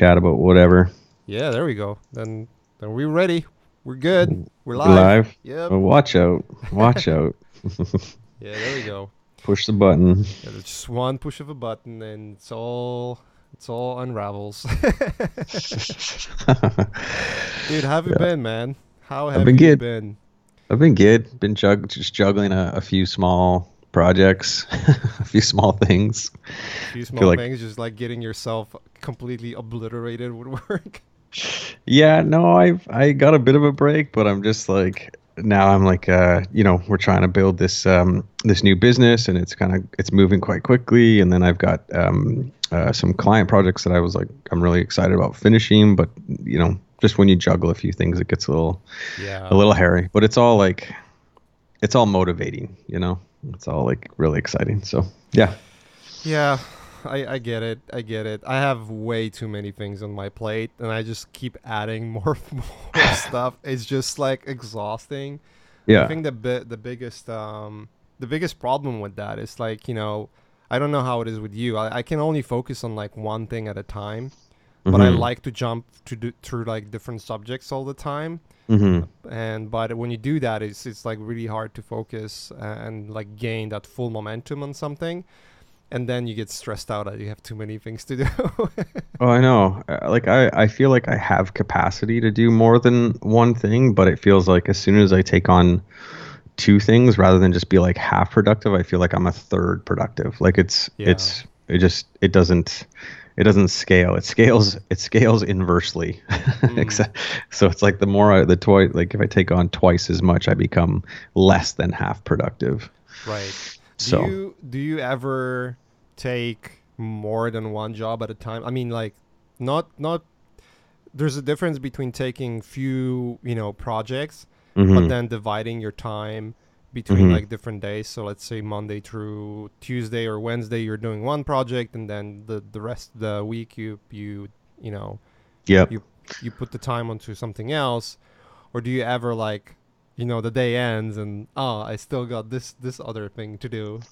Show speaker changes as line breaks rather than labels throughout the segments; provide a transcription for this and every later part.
chat about whatever.
Yeah, there we go. Then then we're ready. We're good. We're live.
Live.
Yep.
Oh, watch out! Watch out!
Yeah, there we go.
Push the button.
Yeah, just one push of a button and it's all it's all unravels. Dude, how have you
Yeah.
been, man? How have
been
you
good.
been?
I've been good. Been jug- just juggling a, a few small projects, a few small things.
A few small
like-
things, just like getting yourself completely obliterated would work.
Yeah, no, I've I got a bit of a break, but I'm just like now I'm like uh you know we're trying to build this um this new business and it's kind of it's moving quite quickly and then I've got um uh, some client projects that I was like I'm really excited about finishing, but you know just when you juggle a few things it gets a little
Yeah.
a little hairy, but it's all like it's all motivating, you know. It's all like really exciting. So yeah,
Yeah, I, I get it. I get it. I have way too many things on my plate, and I just keep adding more more stuff. It's just like exhausting.
Yeah.
I think the bi- the biggest um the biggest problem with that is like you know I don't know how it is with you. I, I can only focus on like one thing at a time, but I
Mhm.
like to jump to do through like different subjects all the time.
Hmm
And but when you do that, it's it's like really hard to focus and like gain that full momentum on something. And then you get stressed out that you have too many things to do.
Oh, I know. Uh, Like I, I feel like I have capacity to do more than one thing, but it feels like as soon as I take on two things rather than just be like half productive, I feel like I'm a third productive. Like it's
Yeah.
it's it just it doesn't it doesn't scale. It scales it scales inversely. Except, so it's like the more I, the toy like if I take on twice as much, I become less than half productive.
right. Do
So
you do you ever take more than one job at a time? I mean, like, not not. There's a difference between taking few, you know, projects, but
mhm.
then dividing your time between
Mhm.
like different days. So let's say Monday through Tuesday or Wednesday, you're doing one project, and then the the rest of the week you you you know
yep.
you you put the time onto something else, or do you ever like you know the day ends and oh I still got this this other thing to do.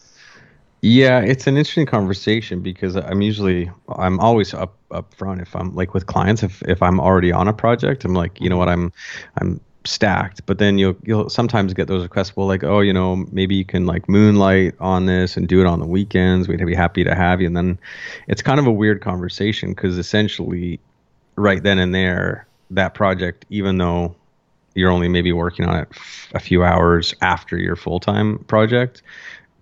Yeah, it's an interesting conversation because I'm usually I'm always up up front if I'm like with clients if if I'm already on a project I'm like you know what I'm I'm stacked but then you'll you'll sometimes get those requests well like oh you know maybe you can like moonlight on this and do it on the weekends. We'd be happy to have you. And then it's kind of a weird conversation because essentially right then and there that project even though you're only maybe working on it a few hours after your full-time project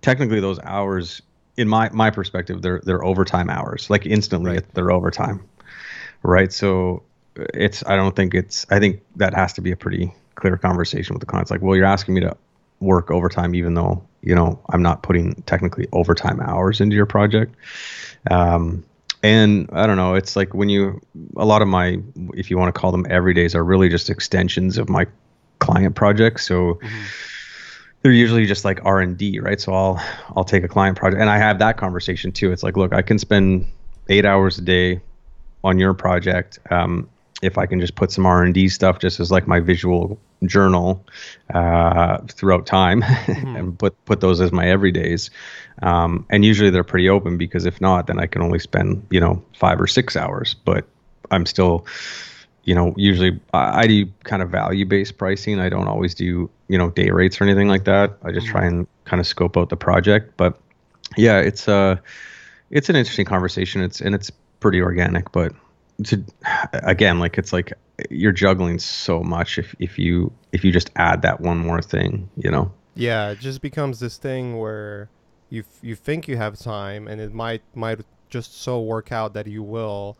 technically those hours in my my perspective they're they're overtime hours like instantly
Right.
they're overtime right? So it's i don't think it's i think that has to be a pretty clear conversation with the clients. Like well you're asking me to work overtime even though you know i'm not putting technically overtime hours into your project. Um, and i don't know it's like when you a lot of my if you want to call them everydays are really just extensions of my client projects. So they're usually just like r&d right? So i'll i'll take a client project and i have that conversation too. It's like look i can spend eight hours a day on your project. Um, if i can just put some r&d stuff just as like my visual journal uh, throughout time and put put those as my everydays um, and usually they're pretty open because if not then i can only spend you know five or six hours but i'm still you know, usually I, I do kind of value based pricing. I don't always do, you know, day rates or anything like that. I just try and kind of scope out the project. But yeah, it's uh it's an interesting conversation. It's and it's pretty organic, but to again, like it's like you're juggling so much if if you if you just add that one more thing, you know.
Yeah, it just becomes this thing where you f- you think you have time, and it might might just so work out that you will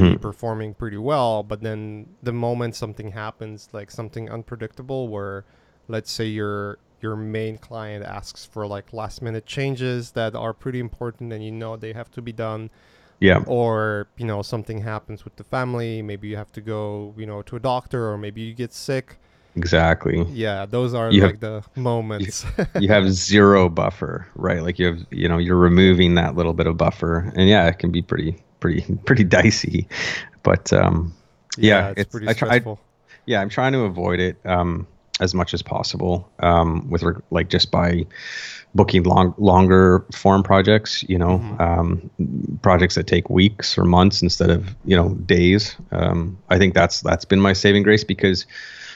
be
Mhm.
performing pretty well. But then the moment something happens, like something unpredictable, where let's say your your main client asks for like last minute changes that are pretty important, and you know they have to be done,
Yeah.
or you know something happens with the family, maybe you have to go you know to a doctor, or maybe you get sick.
Exactly.
Yeah, those are
You have-
like the moments.
you have zero buffer, right? Like you have, you know, you're removing that little bit of buffer, and yeah, it can be pretty, pretty, pretty dicey. But um, yeah,
it's, pretty
I try, I,
stressful.
yeah, I'm trying to avoid it. Um, as much as possible um, with reg- like just by booking long longer form projects you know um, projects that take weeks or months instead of you know days. Um, i think that's that's been my saving grace because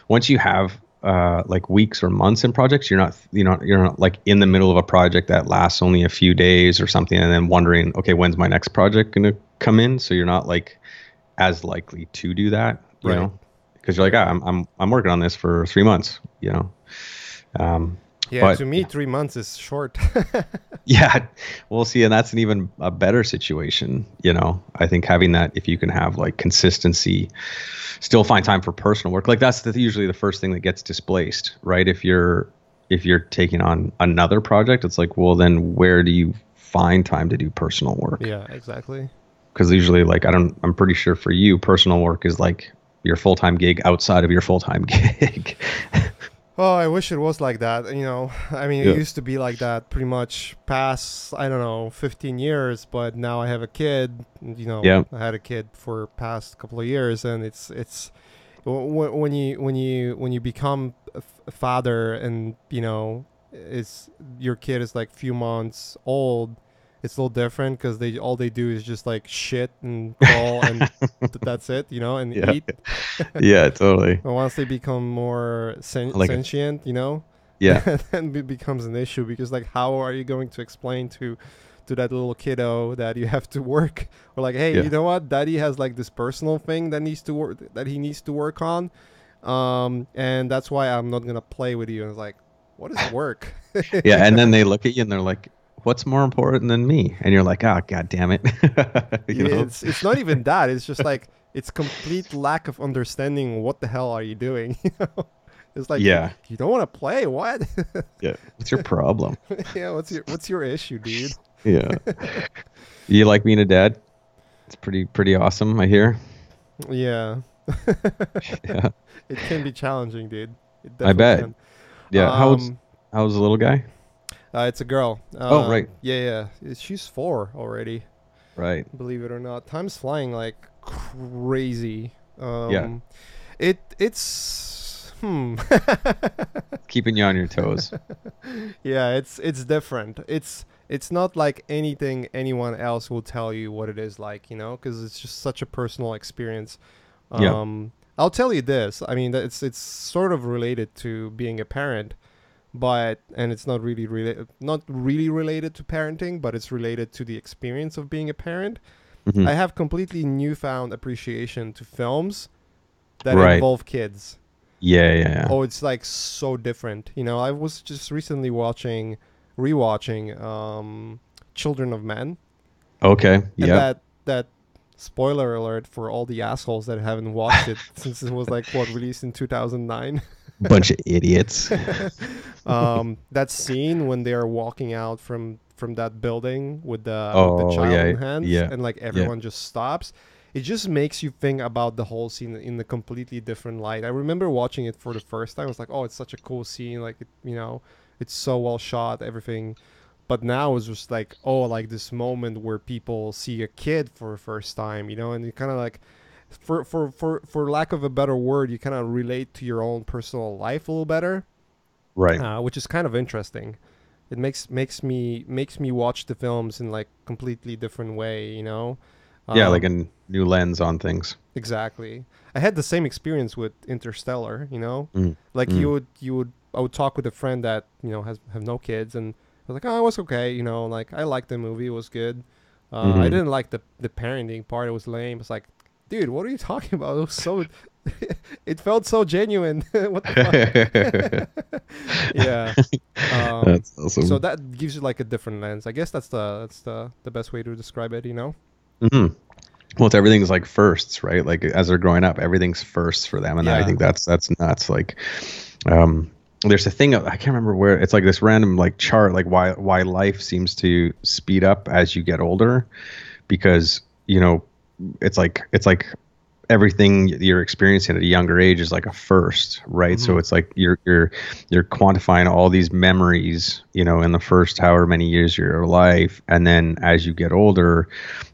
once you have uh, like weeks or months in projects you're not you know you're not like in the middle of a project that lasts only a few days or something and then wondering okay when's my next project going to come in? So you're not like as likely to do that you
Right.
know because you're like ah, I'm, I'm i'm working on this for three months you know? Um
Yeah,
But-
to me, three months is short.
yeah we'll see and that's an even a better situation you know? I think having that if you can have like consistency still find time for personal work like that's the, usually the first thing that gets displaced right? If you're if you're taking on another project it's like well then where do you find time to do personal work?
Yeah, exactly.
because usually like i don't i'm pretty sure for you personal work is like your full-time gig outside of your full-time gig
Oh, I wish it was like that. You know, I mean,
Yeah.
it used to be like that pretty much past, I don't know, 15 years, but now I have a kid, you know,
Yeah.
I had a kid for past couple of years and it's, it's, when, when you, when you, when you become a father and, you know, it's, your kid is like few months old, it's a little different because they, all they do is just like shit and crawl and th- that's it, you know, and
Yeah.
eat.
yeah totally
But once they become more sen-
Like a-
sentient, you know,
yeah
then it becomes an issue because like, how are you going to explain to to that little kiddo that you have to work or like, hey,
Yeah.
you know what, daddy has like this personal thing that needs to work that he needs to work on, um, and that's why I'm not gonna play with you. And it's like, what is work?
yeah and then they look at you and they're like what's more important than me and you're like oh god damn it you know
it's it's not even that. It's just like it's complete lack of understanding. What the hell are you doing? You know, it's like
Yeah.
you don't want to play. What?
yeah what's your problem
yeah, what's your what's your issue, dude?
yeah you like being a dad it's pretty pretty awesome i hear
Yeah,
yeah
it can be challenging, dude. It
I bet.
can.
yeah how's
Um,
how's the little guy
uh, it's a girl.
Oh,
Um,
right.
Yeah, yeah. She's four already.
right
Believe it or not, time's flying like crazy. Um, It it's hmm.
keeping you on your toes
yeah, it's it's different. It's it's not like anything anyone else will tell you what it is like, you know, because it's just such a personal experience.
Yeah.
Um, I'll tell you this. I mean, it's it's sort of related to being a parent, but and it's not really related, not really related to parenting, but it's related to the experience of being a parent.
Mhm.
I have completely newfound appreciation to films that
Right.
involve kids.
yeah yeah yeah
Oh, it's like so different. You know, I was just recently watching, rewatching, um, Children of Men,
okay yeah
that that spoiler alert for all the assholes that haven't watched it since it was like what released in 2009.
bunch of idiots
um, that scene when they are walking out from from that building with the, with
Oh,
the child
yeah,
in hands,
yeah,
and like everyone just stops. It just makes you think about the whole scene in a completely different light. I remember watching it for the first time. I was like, "Oh, it's such a cool scene! Like, it, you know, it's so well shot, everything." But now it's just like, oh, like this moment where people see a kid for the first time, you know, and you kind of like, for for for for lack of a better word, you kind of relate to your own personal life a little better
right
uh, which is kind of interesting. It makes makes me makes me watch the films in like completely different way, you know.
yeah
Um,
like a new lens on things
exactly. I had the same experience with Interstellar, you know.
Mm.
Like
Mm.
you would you would I would talk with a friend that you know has have no kids, and I was like, oh, it was okay, you know. Like I liked the movie, it was good. Uh, I
Mhm.
didn't like the the parenting part; it was lame. It's like, dude, what are you talking about? It was so. it felt so genuine. what the fuck? yeah. Um,
that's awesome
so that gives you like a different lens. I guess that's the that's the the best way to describe it. You know.
hmm Well, it's everything's like firsts, right? Like as they're growing up, everything's first for them, and I think that's that's nuts. Like, um, there's a thing I can't remember where it's like this random like chart, like why why life seems to speed up as you get older, because you know, it's like it's like everything you're experiencing at a younger age is like a first, right? So
Mhm.
it's like you're you're you're quantifying all these memories, you know, in the first however many years of your life, and then as you get older,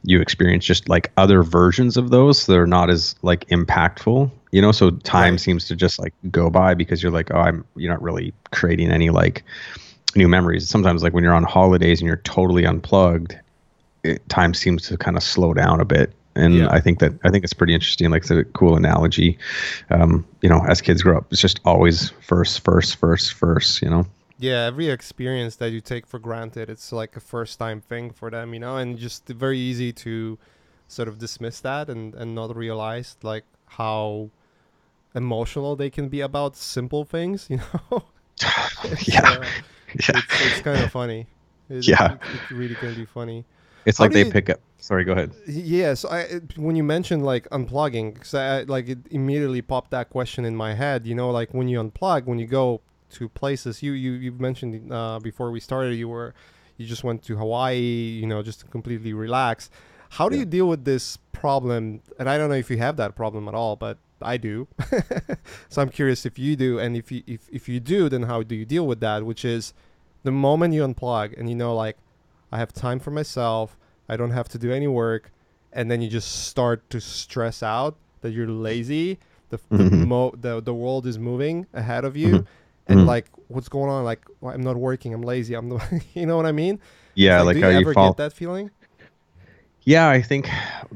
you experience just like other versions of those so that are not as like impactful, you know so time
Right.
seems to just like go by because you're like oh i'm you're not really creating any like new memories sometimes like when you're on holidays and you're totally unplugged it, time seems to kind of slow down a bit and
Yeah.
i think that i think it's pretty interesting like it's a cool analogy um, you know as kids grow up it's just always first first first first you know
Yeah, every experience that you take for granted, it's like a first time thing for them, you know, and just very easy to sort of dismiss that and, and not realize like how emotional they can be about simple things, you know?
Yeah
uh,
yeah
it's, it's kind of funny. It,
Yeah.
It, it really can be funny.
it's
how
like they
you-
pick up sorry go ahead
Yes, I when you mentioned like unplugging, because I like it immediately popped that question in my head. You know, like when you unplug, when you go to places, you you you mentioned uh, before we started, you were you just went to Hawaii, you know, just to completely relax. How do
Yeah.
you deal with this problem? And I don't know if you have that problem at all, but I do. so I'm curious if you do, and if you if if you do, then how do you deal with that? Which is the moment you unplug and you know, like I have time for myself. I don't have to do any work, and then you just start to stress out that you're lazy. The the,
Mhm.
mo- the the world is moving ahead of you,
Mhm.
and
Mhm.
like what's going on? Like well, I'm not working. I'm lazy. I'm not, you know what I mean?
yeah
It's
like,
do
how
you
you
ever
fall
get that feeling?
Yeah, I think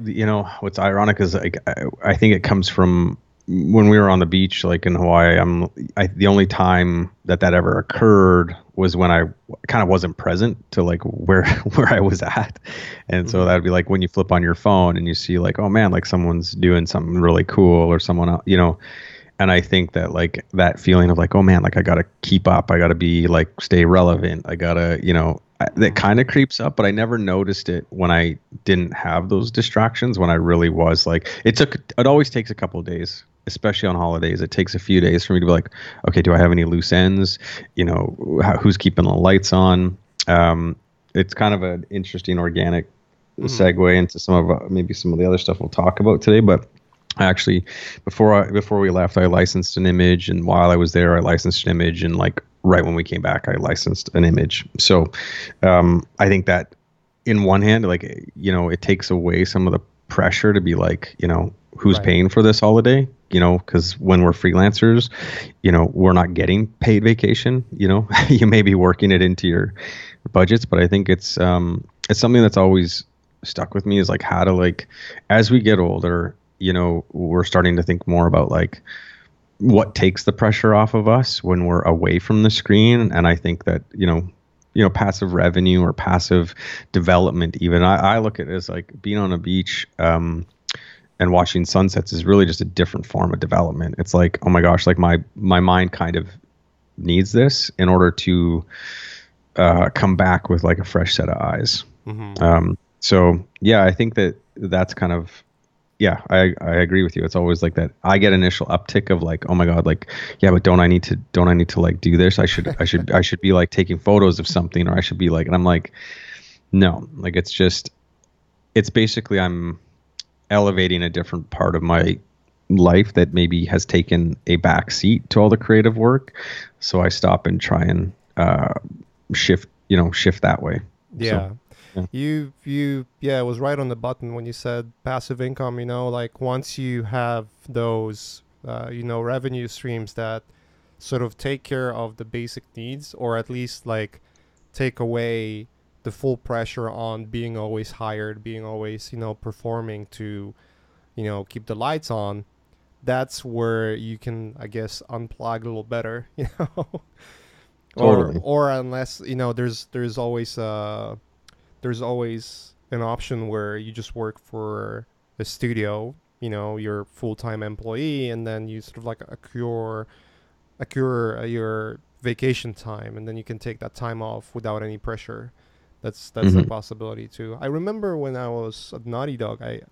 you know what's ironic is like I, I think it comes from when we were on the beach, like in Hawaii. I'm I, the only time that that ever occurred was when I kind of wasn't present to like where where I was at, and so
Mhm.
that'd be like when you flip on your phone and you see like oh man like someone's doing something really cool or someone else, you know. And I think that like that feeling of like oh man like I gotta keep up, I gotta be like stay relevant, I gotta you know I- that
Mhm.
kind of creeps up, but I never noticed it when I didn't have those distractions. When I really was like, it took, it always takes a couple of days, especially on holidays. It takes a few days for me to be like, okay, do I have any loose ends? You know, how, who's keeping the lights on? Um, it's kind of an interesting organic
Mhm.
segue into some of uh, maybe some of the other stuff we'll talk about today, but. I actually before I before we left, I licensed an image, and while I was there, I licensed an image, and like right when we came back, I licensed an image. So um, I think that in one hand, like you know, it takes away some of the pressure to be like, you know, who's
Right.
paying for this holiday? You know, because when we're freelancers, you know, we're not getting paid vacation. You know, you may be working it into your budgets, but I think it's um, it's something that's always stuck with me is like how to like as we get older, you know, we're starting to think more about like what takes the pressure off of us when we're away from the screen and i think that you know you know passive revenue or passive development even i, I look at it as like being on a beach um, and watching sunsets is really just a different form of development it's like oh my gosh like my my mind kind of needs this in order to uh, come back with like a fresh set of eyes
Mm-hmm.
um, so yeah, I think that that's kind of yeah, I I agree with you. It's always like that. I get initial uptick of like, oh my god, like yeah, but don't I need to don't I need to like do this? I should I should I should be like taking photos of something or I should be like and I'm like no, like it's just it's basically I'm elevating a different part of my life that maybe has taken a back seat to all the creative work. So I stop and try and uh, shift, you know, shift that way.
Yeah.
yeah.
You you yeah, it was right on the button when you said passive income, you know, like once you have those uh, you know, revenue streams that sort of take care of the basic needs or at least like take away the full pressure on being always hired, being always, you know, performing to, you know, keep the lights on, that's where you can I guess unplug a little better, you know.
Totally.
Or or unless, you know, there's there's always uh there's always an option where you just work for a studio, you know, you're full time employee, and then you sort of like accrue accrue uh, your vacation time, and then you can take that time off without any pressure. That's that's a
Mhm.
possibility too. I remember when I was at Naughty Dog, I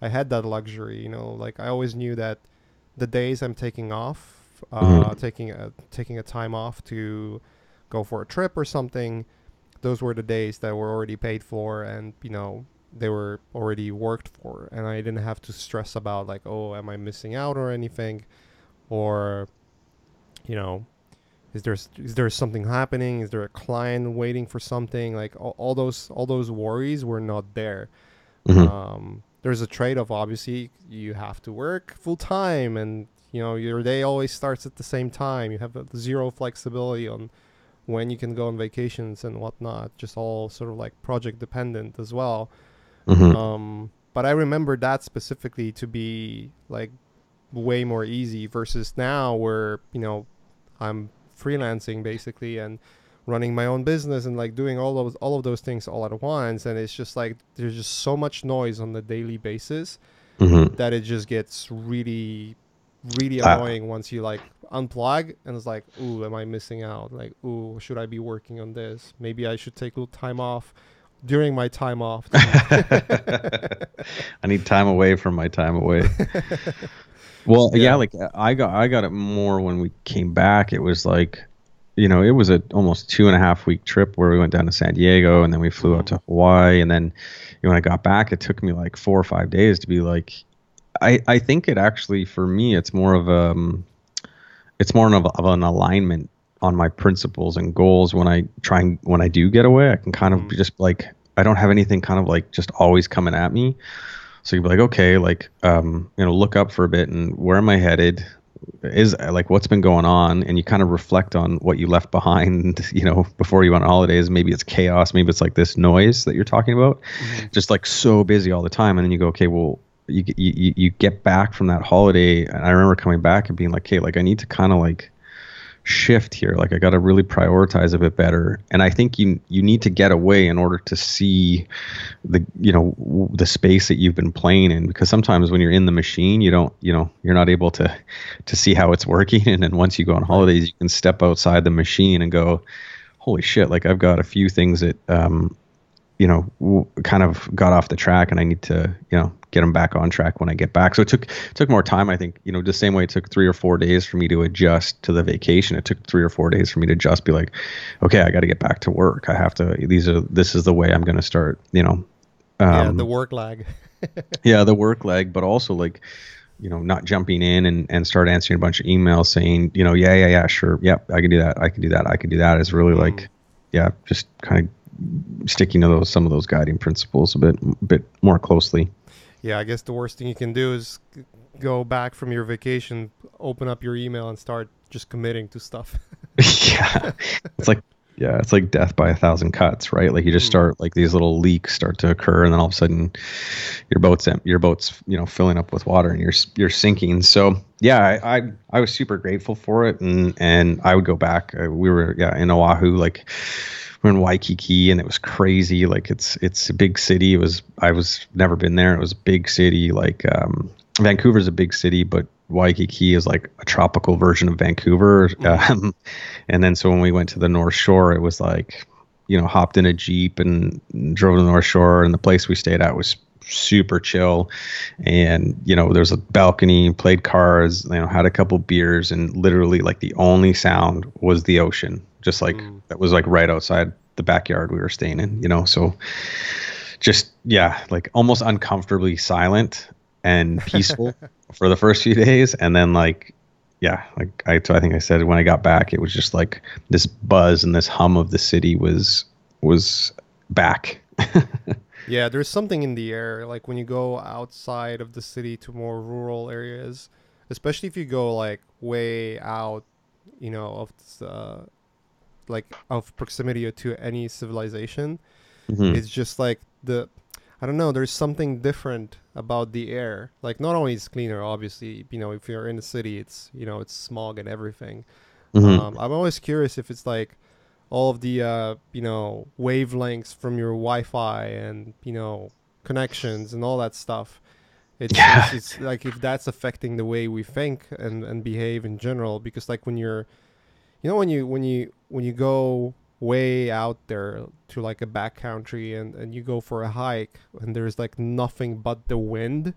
I had that luxury, you know, like I always knew that the days I'm taking off, uh, taking a taking a time off to go for a trip or something, those were the days that were already paid for and you know they were already worked for and i didn't have to stress about like oh am i missing out or anything or you know is there is there something happening is there a client waiting for something like all, all those all those worries were not there
Mhm.
um there's a trade-off. Obviously, you have to work full time, and you know your day always starts at the same time. You have zero flexibility on when you can go on vacations and whatnot. Just all sort of like project dependent as well.
Mhm.
Um, but I remember that specifically to be like way more easy versus now where you know I'm freelancing basically and running my own business and like doing all those all of those things all at once and it's just like there's just so much noise on the daily basis
Mhm.
that it just gets really really
Ah.
annoying once you like unplug and it's like ooh am i missing out like ooh should i be working on this maybe i should take a little time off during my time off
I need time away from my time away. Well, yeah.
Yeah.
like I got I got it more when we came back. It was like, you know, it was a almost two and a half week trip where we went down to San Diego and then we flew out to Hawaii and then when I got back, it took me like four or five days to be like, I I think it actually for me it's more of um, it's more of, of an alignment on my principles and goals when I try and when I do get away. I can kind of
Mhm.
just like I don't have anything kind of like just always coming at me. So you'd be like, okay, like, um, you know, look up for a bit and where am I headed? Is like what's been going on, and you kind of reflect on what you left behind, you know, before you went on holidays. Maybe it's chaos, maybe it's like this noise that you're talking about,
Mhm.
just like so busy all the time, and then you go, okay, well, you you you get back from that holiday, and I remember coming back and being like, okay, like I need to kind of like shift here. Like i got to really prioritize a bit better. And i think you you need to get away in order to see the you know w- the space that you've been playing in. Because sometimes when you're in the machine you don't you know you're not able to to see how it's working. And then once you go on holidays you can step outside the machine and go holy shit like i've got a few things that um you know w- kind of got off the track and i need to you know get them back on track when i get back. So it took took more time i think you know the same way it took three or four days for me to adjust to the vacation it took three or four days for me to just be like okay i got to get back to work. I have to these are this is the way i'm going to start you know
yeah
um,
the work lag.
yeah the work leg but also like you know not jumping in and, and start answering a bunch of emails saying you know yeah yeah yeah sure yep i can do that i can do that i can do that is really like yeah just kind of sticking to those some of those guiding principles a bit bit more closely
yeah i guess the worst thing you can do is go back from your vacation open up your email and start just committing to stuff.
Yeah. It's like yeah it's like death by a thousand cuts right? Like you just
Hmm.
start like these little leaks start to occur and then all of a sudden your boat's em- your boat's you know filling up with water and you're you're sinking. So yeah i i, I was super grateful for it and and i would go back. Uh, we were yeah in oahu like we we're in waikiki and it was crazy like it's it's a big city it was i was never been there it was a big city like um vancouver's a big city but waikiki is like a tropical version of vancouver um, and then so when we went to the North Shore, it was like, you know, hopped in a Jeep and drove to the North Shore. And the place we stayed at was super chill. And, you know, there was a balcony, played cards, you know, had a couple beers. And literally, like, the only sound was the ocean, just like
Mm.
that was like right outside the backyard we were staying in, you know. So just, yeah, like almost uncomfortably silent and peaceful for the first few days. And then, like, yeah, like I, so I think I said when I got back, it was just like this buzz and this hum of the city was was back.
Yeah, there's something in the air. Like when you go outside of the city to more rural areas, especially if you go like way out, you know, of this, uh, like of proximity to any civilization.
Mhm.
It's just like the, I don't know. There's something different about the air. Like not only is cleaner, obviously. You know, if you're in the city, it's you know it's smog and everything.
Mhm.
Um, I'm always curious if it's like all of the uh, you know wavelengths from your Wi-Fi and you know connections and all that stuff. It's,
Yeah.
it's, it's like if that's affecting the way we think and, and behave in general. Because like when you're, you know, when you when you when you go way out there to like a backcountry and and you go for a hike and there's like nothing but the wind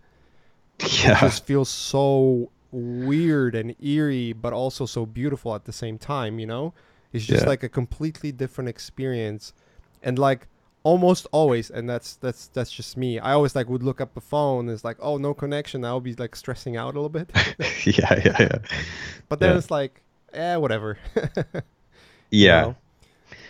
it
yeah,
just feels so weird and eerie but also so beautiful at the same time you know? It's just
Yeah.
like a completely different experience. And like almost always and that's that's that's just me i always like would look up the phone and it's like oh no connection i'll be like stressing out a little bit.
Yeah, yeah, yeah,
but then
Yeah.
it's like eh whatever You
yeah.
know?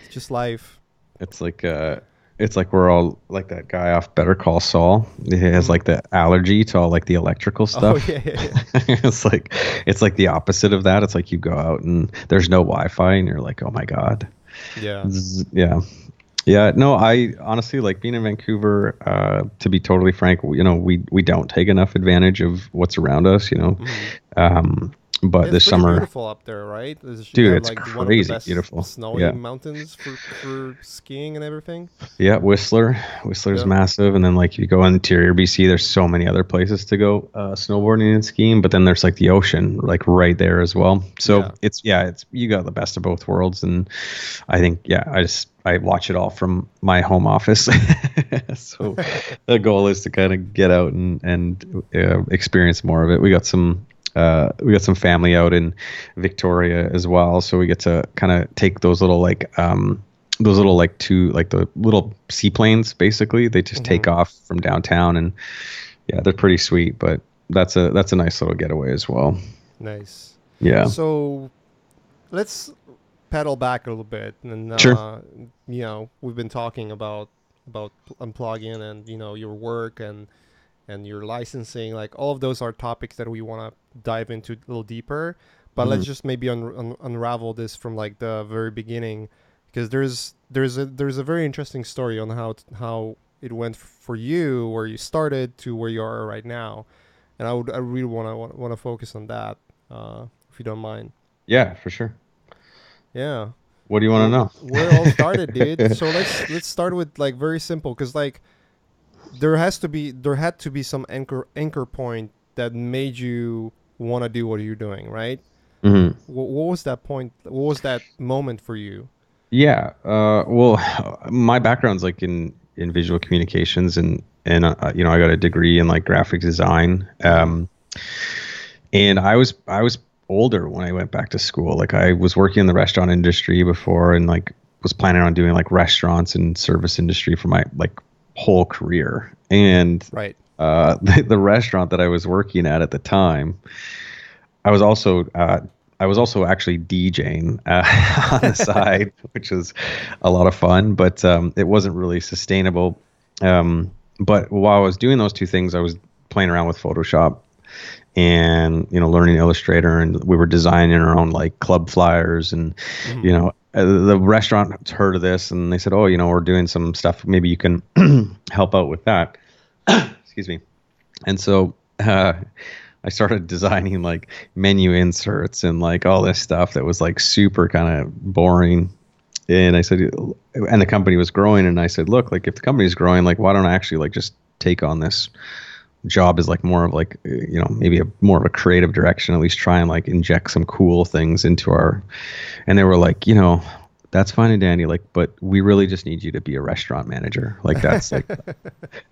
it's just life
It's like uh, it's like we're all like that guy off Better Call Saul. He has like the allergy to all like the electrical stuff.
Oh yeah, yeah, yeah.
it's like it's like the opposite of that. It's like you go out and there's no Wi-Fi and you're like, oh my god.
yeah.
Yeah. Yeah, no, I honestly like being in Vancouver. Uh, to be totally frank, you know, we we don't take enough advantage of what's around us. You know, um, but
It's
this summer,
beautiful up there, right?
Dude,
have,
it's
like, one of the
crazy beautiful.
Snowy
Yeah.
mountains for, for skiing and everything.
yeah, Whistler, Whistler's
Yeah.
massive, and then like you go interior BC, there's so many other places to go uh, snowboarding and skiing. But then there's like the ocean, like right there as well. So
Yeah.
it's yeah, it's you got the best of both worlds, and I think yeah, I just I watch it all from my home office. so the goal is to kind of get out and and uh, experience more of it. We got some uh, we got some family out in Victoria as well, so we get to kind of take those little like um, those little like two like the little seaplanes basically. They just take off from downtown, and yeah, they're pretty sweet. But that's a that's a nice little getaway as well.
Nice.
Yeah.
So let's pedal back a little bit, and uh,
Sure.
you know we've been talking about about unplugging and you know your work and and your licensing. Like all of those are topics that we want to dive into a little deeper. But let's just maybe un- un- unravel this from like the very beginning, because there's there's a there's a very interesting story on how t- how it went f- for you, where you started to where you are right now, and I would I really want to want to focus on that, uh, if you don't mind.
Yeah, for sure.
Yeah.
What do you want to know?
Where it all started, dude. So let's let's start with like very simple, because like there has to be there had to be some anchor anchor point that made you want to do what you're doing, right?
hmm
Wh- what was that point? What was that moment for you?
Yeah. Uh, well, my background's like in in visual communications, and and uh, you know I got a degree in like graphic design. Um, and I was I was older when I went back to school. Like I was working in the restaurant industry before, and like was planning on doing like restaurants and service industry for my like whole career. And
Right.
Uh, the, the restaurant that I was working at at the time, I was also uh, I was also actually DJing uh, on the side, which was a lot of fun, but um, it wasn't really sustainable. Um, but while I was doing those two things, I was playing around with Photoshop and you know learning Illustrator, and we were designing our own like club flyers, and you know uh, the restaurant heard of this, and they said, "Oh, you know, we're doing some stuff. Maybe you can help out with that." Excuse me. And so uh, I started designing like menu inserts and like all this stuff that was like super kind of boring. And I said, and the company was growing, and I said, look, like if the company's growing, like why don't I actually like just take on this job as like more of like you know maybe a more of a creative direction, at least try and like inject some cool things into our. And they were like, you know, that's fine and dandy, like, but we really just need you to be a restaurant manager. Like that's like, and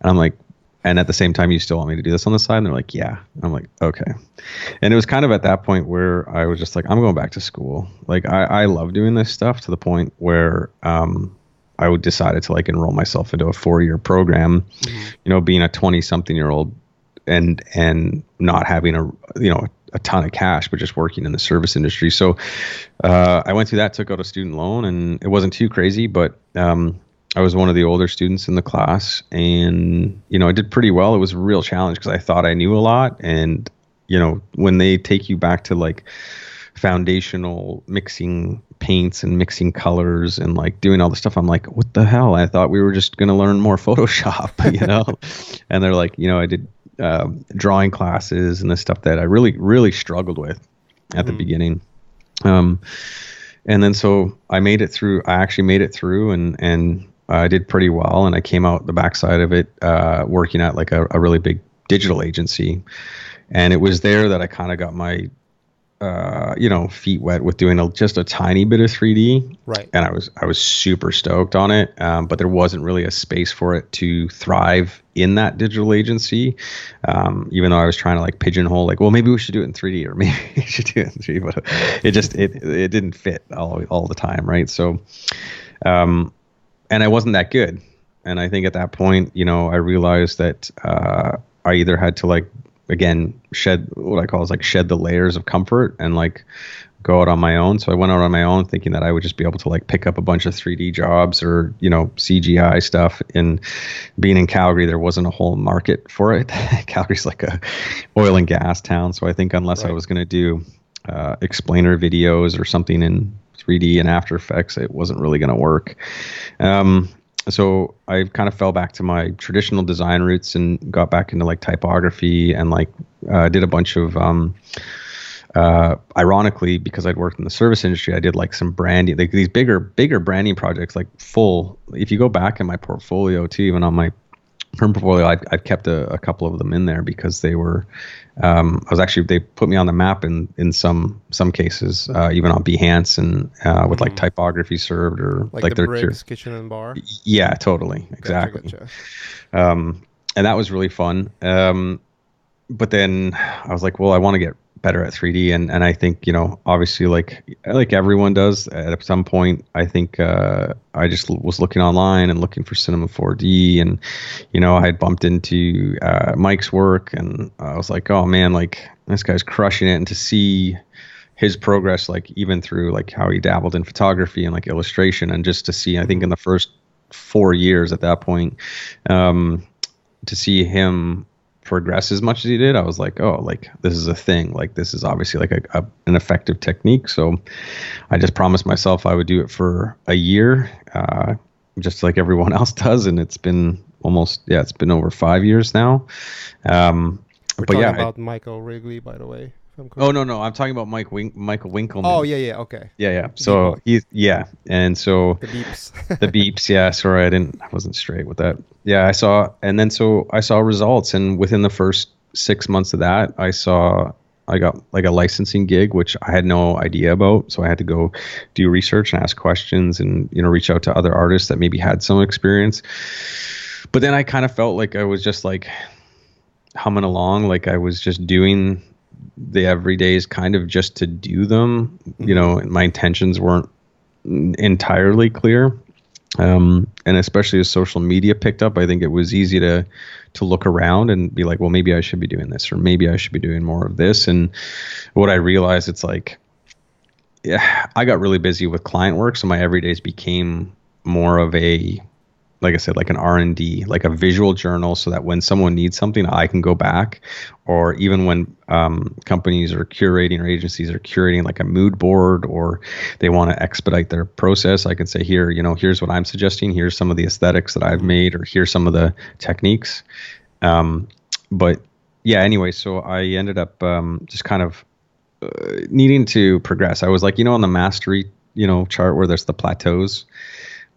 I'm like, and at the same time, you still want me to do this on the side? And they're like, yeah. I'm like, okay. And it was kind of at that point where I was just like, I'm going back to school. Like, I, I love doing this stuff to the point where um, I would decided to like enroll myself into a four year program. You know, being a 20 something year old and and not having a you know a ton of cash, but just working in the service industry. So uh, I went through that, took out a student loan, and it wasn't too crazy, but um, I was one of the older students in the class, and you know I did pretty well. It was a real challenge because I thought I knew a lot, and you know when they take you back to like foundational mixing paints and mixing colors and like doing all the stuff i'm like what the hell? I thought we were just going to learn more photoshop you know? And they're like you know i did um, drawing classes and the stuff that i really really struggled with at the beginning. Um, and then so i made it through i actually made it through and and i did pretty well and i came out the backside of it uh, working at like a, a really big digital agency and it was there that i kind of got my uh, you know, feet wet with doing a, just a tiny bit of 3D,
Right.
and I was I was super stoked on it. Um, but there wasn't really a space for it to thrive in that digital agency. Um, even though I was trying to like pigeonhole, like, well, maybe we should do it in 3D, or maybe we should do it in 3D, but it just it it didn't fit all all the time, right? So, um, and I wasn't that good. And I think at that point, you know, I realized that uh, I either had to like again shed what I call is like shed the layers of comfort and like go out on my own. So I went out on my own thinking that I would just be able to like pick up a bunch of 3D jobs or, you know, CGI stuff. And being in Calgary, there wasn't a whole market for it. Calgary's like a oil and gas town. So I think unless right. I was going to do uh, explainer videos or something in 3D and After Effects, it wasn't really going to work. Um, so I kind of fell back to my traditional design roots and got back into like typography and like uh, did a bunch of um, uh, ironically because I'd worked in the service industry, I did like some branding, like these bigger bigger branding projects, like full. If you go back in my portfolio too, even on my firm portfolio, I've, I've kept a, a couple of them in there because they were. Um, I was actually they put me on the map in in some some cases, uh, even on Behance and uh, with like mm-hmm. typography served or
like,
like
the Briggs Kitchen and Bar.
Yeah, totally, exactly. Gotcha, gotcha. Um, and that was really fun. Um, but then I was like, well, I want to get better at 3D and and I think you know obviously like like everyone does at some point I think uh, I just was looking online and looking for Cinema 4D and you know I had bumped into uh, Mike's work and I was like oh man like this guy's crushing it. And to see his progress like even through like how he dabbled in photography and like illustration and just to see I think in the first four years at that point um, to see him progress as much as he did, I was like, oh, like this is a thing. Like this is obviously like a, a, an effective technique. So I just promised myself I would do it for a year, uh, just like everyone else does, and it's been almost yeah, it's been over five years now. Um,
We're but yeah, about I, Michael Wrigley, by the way.
Oh no, no, I'm talking about Mike Wink, Michael Winkelmann.
Oh yeah, yeah, okay.
Yeah, yeah. So he's yeah, and so
the beeps.
the beeps, yeah. Sorry, I didn't, I wasn't straight with that. Yeah, I saw, and then so I saw results, and within the first six months of that, I saw I got like a licensing gig, which I had no idea about. So I had to go do research and ask questions, and you know, reach out to other artists that maybe had some experience. But then I kind of felt like I was just like humming along, like I was just doing the everydays kind of just to do them. You know, mm-hmm. my intentions weren't entirely clear. Um, and especially as social media picked up, I think it was easy to to look around and be like, well, maybe I should be doing this, or maybe I should be doing more of this. And what I realized, it's like, yeah, I got really busy with client work, so my everydays became more of a like I said, like an R and D, like a visual journal, so that when someone needs something, I can go back, or even when um, companies are curating or agencies are curating like a mood board, or they want to expedite their process, I can say here, you know, here's what I'm suggesting. Here's some of the aesthetics that I've made, or here's some of the techniques. Um, but yeah, anyway, so I ended up um, just kind of uh, needing to progress. I was like, you know, on the mastery, you know, chart where there's the plateaus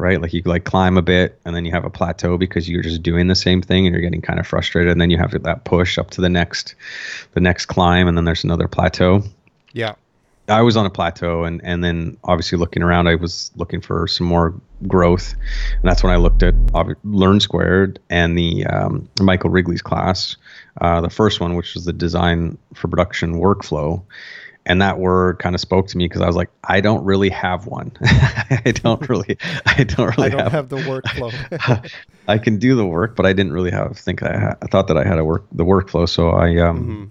right? Like you like climb a bit and then you have a plateau because you're just doing the same thing and you're getting kind of frustrated and then you have that push up to the next the next climb and then there's another plateau.
Yeah.
I was on a plateau and and then obviously looking around I was looking for some more growth and that's when I looked at Learn Squared and the um, Michael Wrigley's class, uh, the first one which was the design for production workflow and that word kind of spoke to me because I was like, I don't really have one. I don't really, I don't really
I don't
have,
have the workflow.
I can do the work, but I didn't really have think I, ha- I thought that I had a work the workflow, so I um mm-hmm.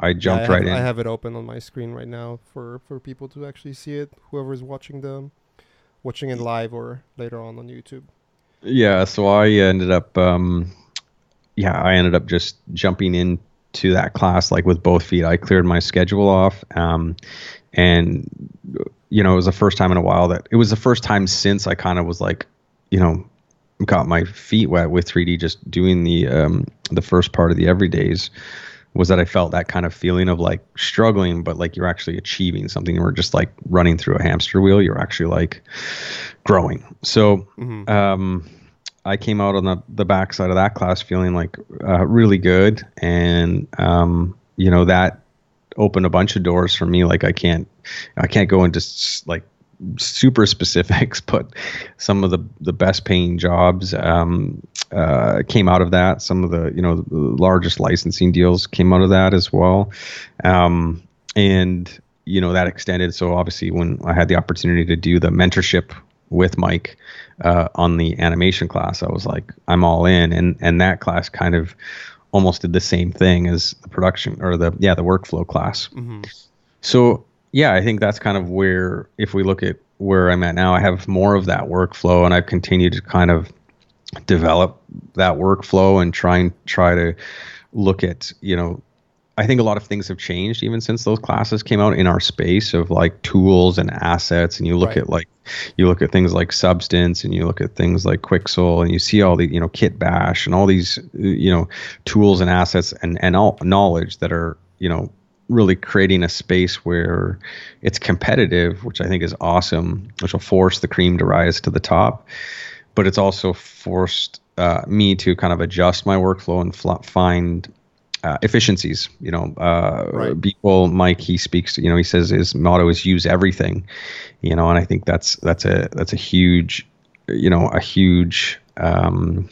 I jumped
yeah, I
right
have,
in.
I have it open on my screen right now for for people to actually see it. Whoever's watching the watching it live or later on on YouTube.
Yeah, so I ended up um yeah, I ended up just jumping in to that class like with both feet. I cleared my schedule off, um, and you know it was the first time in a while that it was the first time since I kind of was like, you know, got my feet wet with 3D just doing the um, the first part of the everydays was that I felt that kind of feeling of like struggling, but like you're actually achieving something. You were just like running through a hamster wheel. You're actually like growing. So, mm-hmm. um, I came out on the, the backside of that class feeling like uh, really good. And, um, you know, that opened a bunch of doors for me. Like I can't, I can't go into like super specifics, but some of the, the best paying jobs um, uh, came out of that. Some of the, you know, the largest licensing deals came out of that as well. Um, and, you know, that extended. So obviously when I had the opportunity to do the mentorship with Mike, uh, on the animation class, I was like, I'm all in, and and that class kind of almost did the same thing as the production or the yeah the workflow class. Mm-hmm. So yeah, I think that's kind of where, if we look at where I'm at now, I have more of that workflow, and I've continued to kind of develop that workflow and try and try to look at, you know, I think a lot of things have changed even since those classes came out in our space of like tools and assets. And you look
Right.
at like, you look at things like Substance and you look at things like Quixel and you see all the, you know, KitBash and all these, you know, tools and assets and, and all knowledge that are, you know, really creating a space where it's competitive, which I think is awesome, which will force the cream to rise to the top. But it's also forced uh, me to kind of adjust my workflow and fl- find uh, efficiencies. You know, uh,
Right.
people. Mike, he speaks. You know, he says his motto is use everything. You know, and I think that's that's a that's a huge, you know, a huge um,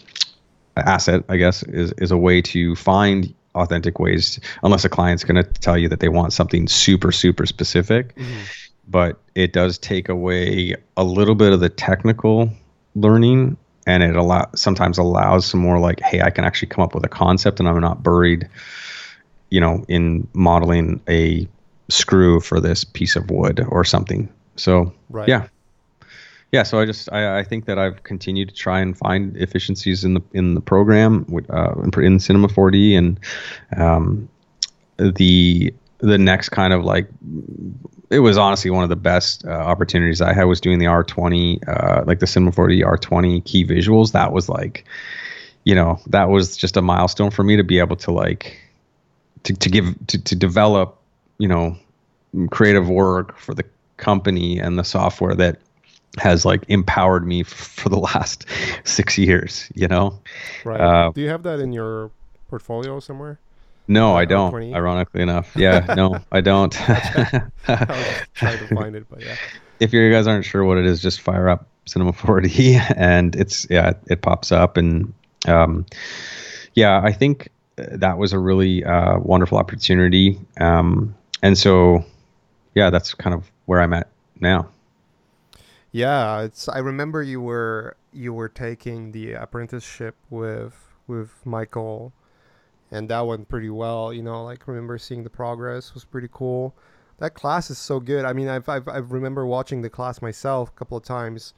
asset. I guess is is a way to find authentic ways. Unless a client's going to tell you that they want something super super specific, but it does take away a little bit of the technical learning and it allow sometimes allows some more like hey i can actually come up with a concept and i'm not buried you know in modeling a screw for this piece of wood or something so
Right.
yeah yeah so i just I, I think that i've continued to try and find efficiencies in the in the program uh, in in cinema 4d and um, the the next kind of like it was honestly one of the best uh, opportunities I had was doing the R20 uh, like the Cinema 4D R20 key visuals that was like you know that was just a milestone for me to be able to like to, to give to, to develop you know creative work for the company and the software that has like empowered me f- for the last six years you know
Right.
Uh,
Do you have that in your portfolio somewhere?
No i don't
R20?
ironically enough yeah no i don't
I was trying to find it, but yeah.
if you guys aren't sure what it is, just fire up Cinema 4D and it's yeah, it pops up and um, yeah, I think that was a really uh, wonderful opportunity. Um, and so yeah, that's kind of where I'm at now.
Yeah, it's. I remember you were you were taking the apprenticeship with with Michael, and that went pretty well. You know, like remember seeing the progress was pretty cool. That class is so good. I mean, I've I've I remember watching the class myself a couple of times.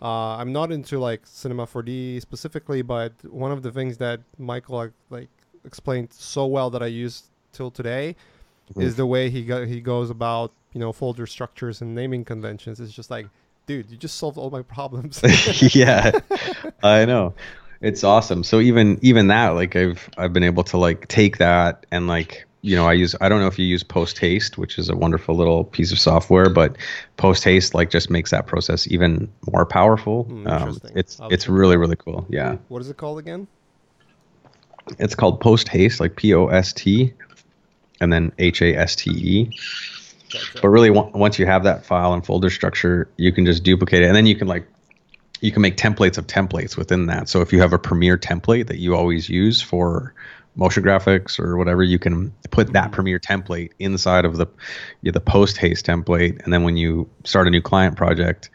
Uh, I'm not into like Cinema 4D specifically, but one of the things that Michael like, like explained so well that I use till today is the way he go, he goes about you know folder structures and naming conventions. It's just like, dude, you just solved all my problems.
yeah, I know. It's awesome. So even even that, like I've I've been able to like take that and like you know I use I don't know if you use Post Haste, which is a wonderful little piece of software, but Post Haste like just makes that process even more powerful.
Hmm,
um, it's
I'll
it's really really cool. Yeah,
what is it called again?
it's called Post Haste, like P O S T, and then H A S T E. But really, on- once you have that file and folder structure, you can just duplicate it, and then you can like you can make templates of templates within that. So if you have a Premiere template that you always use for motion graphics or whatever, you can put that mm-hmm. Premiere template inside of the yeah, the post haste template, and then when you start a new client project,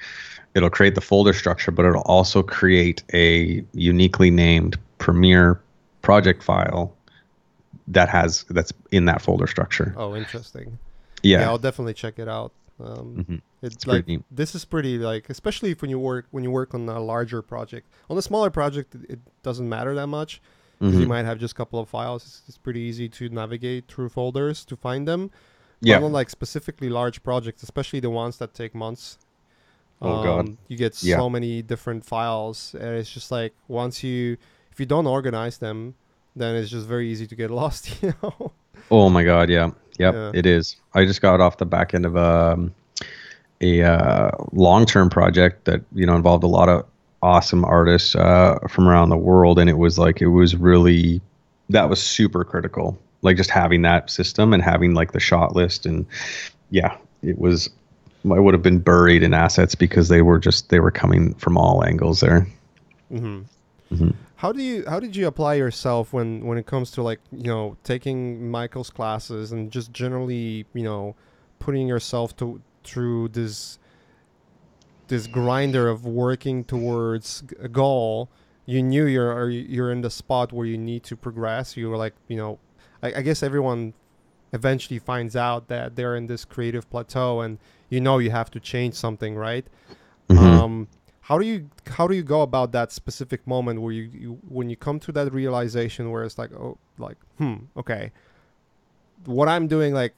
it'll create the folder structure, but it'll also create a uniquely named Premiere project file that has that's in that folder structure.
Oh, interesting.
Yeah.
I'll definitely check it out. Um,
Mhm.
It's,
It's
like this is pretty like especially if when you work when you work on a larger project. On a smaller project, it- it doesn't matter that much because you might have just a couple of files. It's, it's pretty easy to navigate through folders to find them.
Yeah.
But on like specifically large projects, especially the ones that take months.
Oh, God.
um, You get
Yeah.
so many different files, and it's just like once you if you don't organize them, then it's just very easy to get lost. You know.
Oh my god, yeah. Yep,
Yeah.
it is. I just got off the back end of um, a uh, long-term project that, you know, involved a lot of awesome artists uh, from around the world and it was like it was really that was super critical. Like just having that system and having like the shot list and yeah, it was I would have been buried in assets because they were just they were coming from all angles there.
hmm
Mhm.
How do you how did you apply yourself when when it comes to like you know taking Michael's classes and just generally you know putting yourself to through this this grinder of working towards a goal? You knew you're you're in the spot where you need to progress. You were like you know, I, I guess everyone eventually finds out that they're in this creative plateau and you know you have to change something right
Mhm.
um how do you how do you go about that specific moment where you, you when you come to that realization where it's like oh like hmm okay. What i'm doing like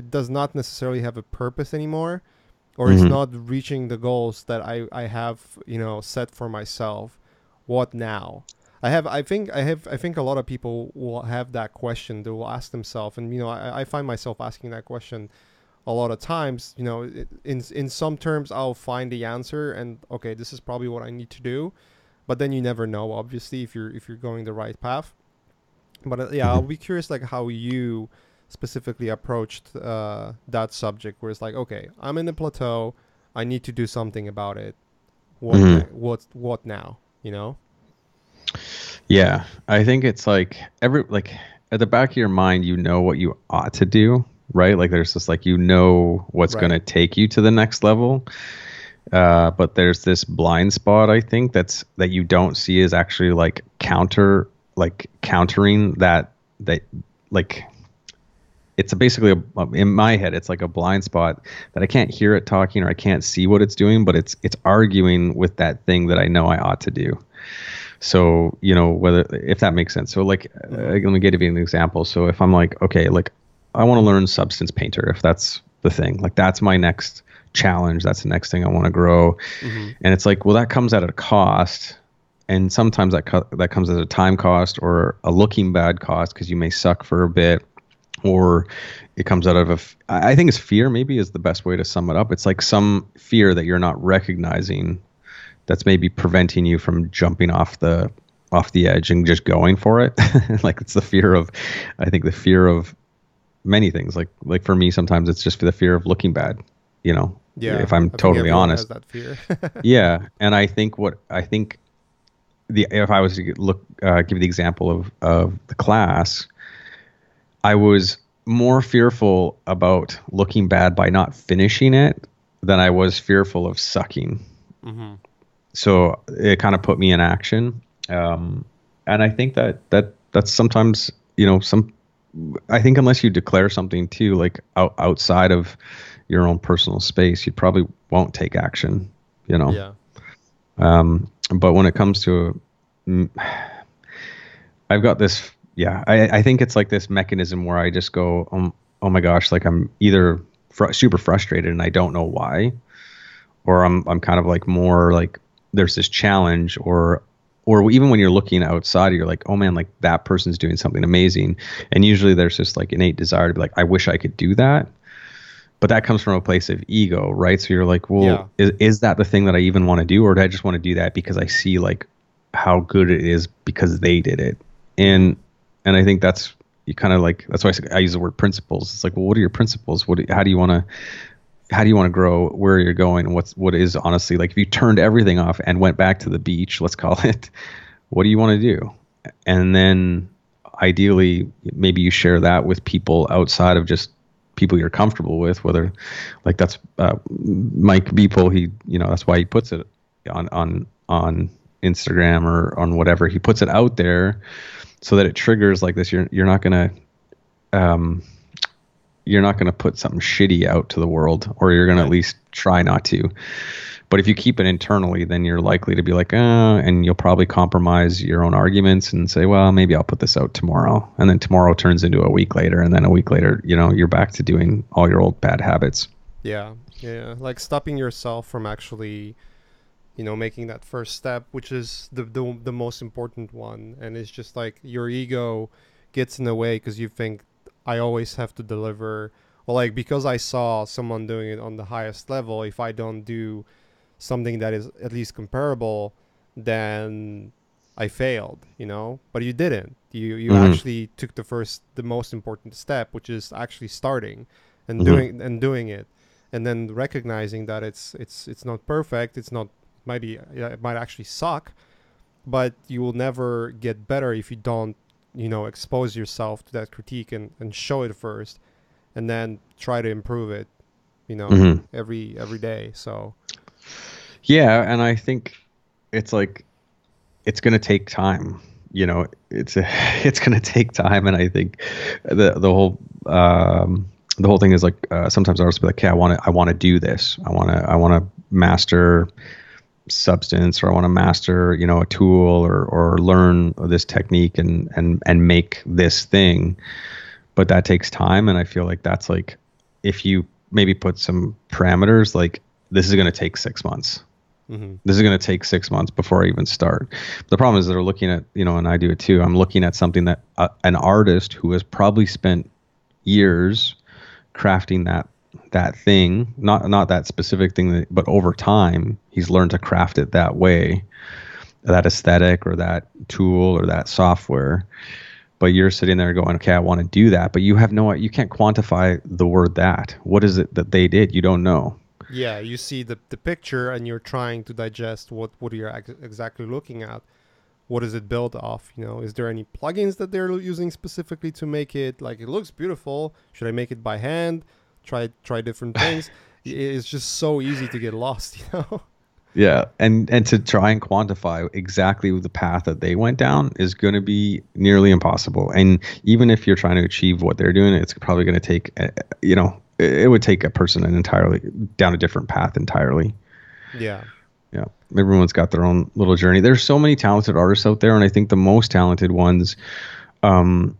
it does not necessarily have a purpose anymore or it's
Mhm.
not reaching the goals that i i have you know set for myself. What now? I have i think i have i think a lot of people will have that question. They will ask themselves and you know i, I find myself asking that question a lot of times you know it- in in some terms i'll find the answer and okay this is probably what i need to do. But then you never know obviously if you're if you're going the right path. But uh, yeah i'll be curious like how you specifically approached uh, that subject where it's like okay i'm in the plateau. I need to do something about it. What
Mhm.
what what now? You know?
Yeah, I think it's like every like at the back of your mind, you know what you ought to do, right? Like there's this like you know what's
Right.
going to take you to the next level. Uh, but there's this blind spot I think that's that you don't see is actually like counter like countering that that like it's a basically a, in my head it's like a blind spot that I can't hear it talking or I can't see what it's doing but it's it's arguing with that thing that I know I ought to do. So you know whether if that makes sense. So like uh, let me give you an example. So if I'm like okay like I want to learn substance painter if that's the thing. Like that's my next challenge. That's the next thing I want to grow.
Mhm.
and it's like well that comes at a cost and sometimes that co- that comes at a time cost or a looking bad cost because you may suck for a bit or it comes out of a f- I I think it's fear maybe is the best way to sum it up. It's like some fear that you're not recognizing that's maybe preventing you from jumping off the off the edge and just going for it. Like it's the fear of i think the fear of many things. Like like for me sometimes it's just for the fear of looking bad you know
yeah
if
I
i'm
think
totally honest.
that fear.
Yeah and i think what i think the if i was to look uh, give the example of of the class i was more fearful about looking bad by not finishing it than i was fearful of sucking.
Hmm
so it kind of put me in action um, and i think that that that's sometimes you know some i think unless you declare something too like out, outside of your own personal space you probably won't take action you know
yeah
um, but when it comes to, mm, I've got this. Yeah, I, I think it's like this mechanism where I just go, um, oh my gosh, like I'm either fr- super frustrated and I don't know why, or I'm I'm kind of like more like there's this challenge, or or even when you're looking outside, you're like, oh man, like that person's doing something amazing, and usually there's this like innate desire to be like, I wish I could do that. But that comes from a place of ego, right? So you're like, well,
Yeah.
is, is that the thing that I even want to do, or do I just want to do that because I see like how good it is because they did it? And and I think that's you kind of like that's why I use the word principles. It's like, well, what are your principles? What how do you want to how do you want to grow? Where you're going? and What's what is honestly like if you turned everything off and went back to the beach, let's call it, what do you want to do? And then ideally, maybe you share that with people outside of just people you're comfortable with. Whether like that's uh, Mike Beeple, he you know that's why he puts it on on on Instagram or on whatever. He puts it out there so that it triggers like this. You're you're not gonna um you're not gonna put something shitty out to the world, or you're gonna at least try not to. But if you keep it internally, then you're likely to be like, uh, and you'll probably compromise your own arguments and say, well, maybe I'll put this out tomorrow. And then tomorrow turns into a week later. And then a week later, you know, you're back to doing all your old bad habits.
Yeah, yeah, like stopping yourself from actually, you know, making that first step, which is the the, the most important one, and it's just like your ego gets in the way because you think I always have to deliver. Well, like because I saw someone doing it on the highest level, if I don't do something that is at least comparable, then I failed, you know. But you didn't. You you
Mhm.
actually took the first, the most important step, which is actually starting and
Mhm.
doing and doing it and then recognizing that it's it's it's not perfect it's not might be it might actually suck but you will never get better if you don't you know expose yourself to that critique and, and show it first and then try to improve it you know
Mhm.
every every day so
Yeah, and I think it's like it's going to take time. You know, it's a, it's going to take time, and I think the the whole um, the whole thing is like uh, sometimes artists be like, "Okay, I want to I want to do this. I want to I want to master." Substance or I want to master, you know, a tool or or learn this technique and and and make this thing. But that takes time and I feel like that's like if you maybe put some parameters like this is going to take 6 months. Mm-hmm. This is going to take 6 months before I even start. The problem is they're looking at, you know, and I do it too. I'm looking at something that uh, an artist who has probably spent years crafting that that thing, not not that specific thing, that, but over time he's learned to craft it that way, that aesthetic or that tool or that software. But you're sitting there going, okay, I want to do that, but you have no, you can't quantify the word that. What is it that they did? You don't know.
Yeah, you see the the picture and you're trying to digest what what you're ex- exactly looking at. What is it built off? You know, is there any plugins that they're using specifically to make it like it looks beautiful? Should I make it by hand? Try try different things. it's just so easy to get lost, you know.
Yeah, and and to try and quantify exactly the path that they went down is going to be nearly impossible. And even if you're trying to achieve what they're doing, it's probably going to take, uh, you know, it would take a person an entirely down a different path entirely.
Yeah.
Yeah. Everyone's got their own little journey. There's so many talented artists out there, and I think the most talented ones, um,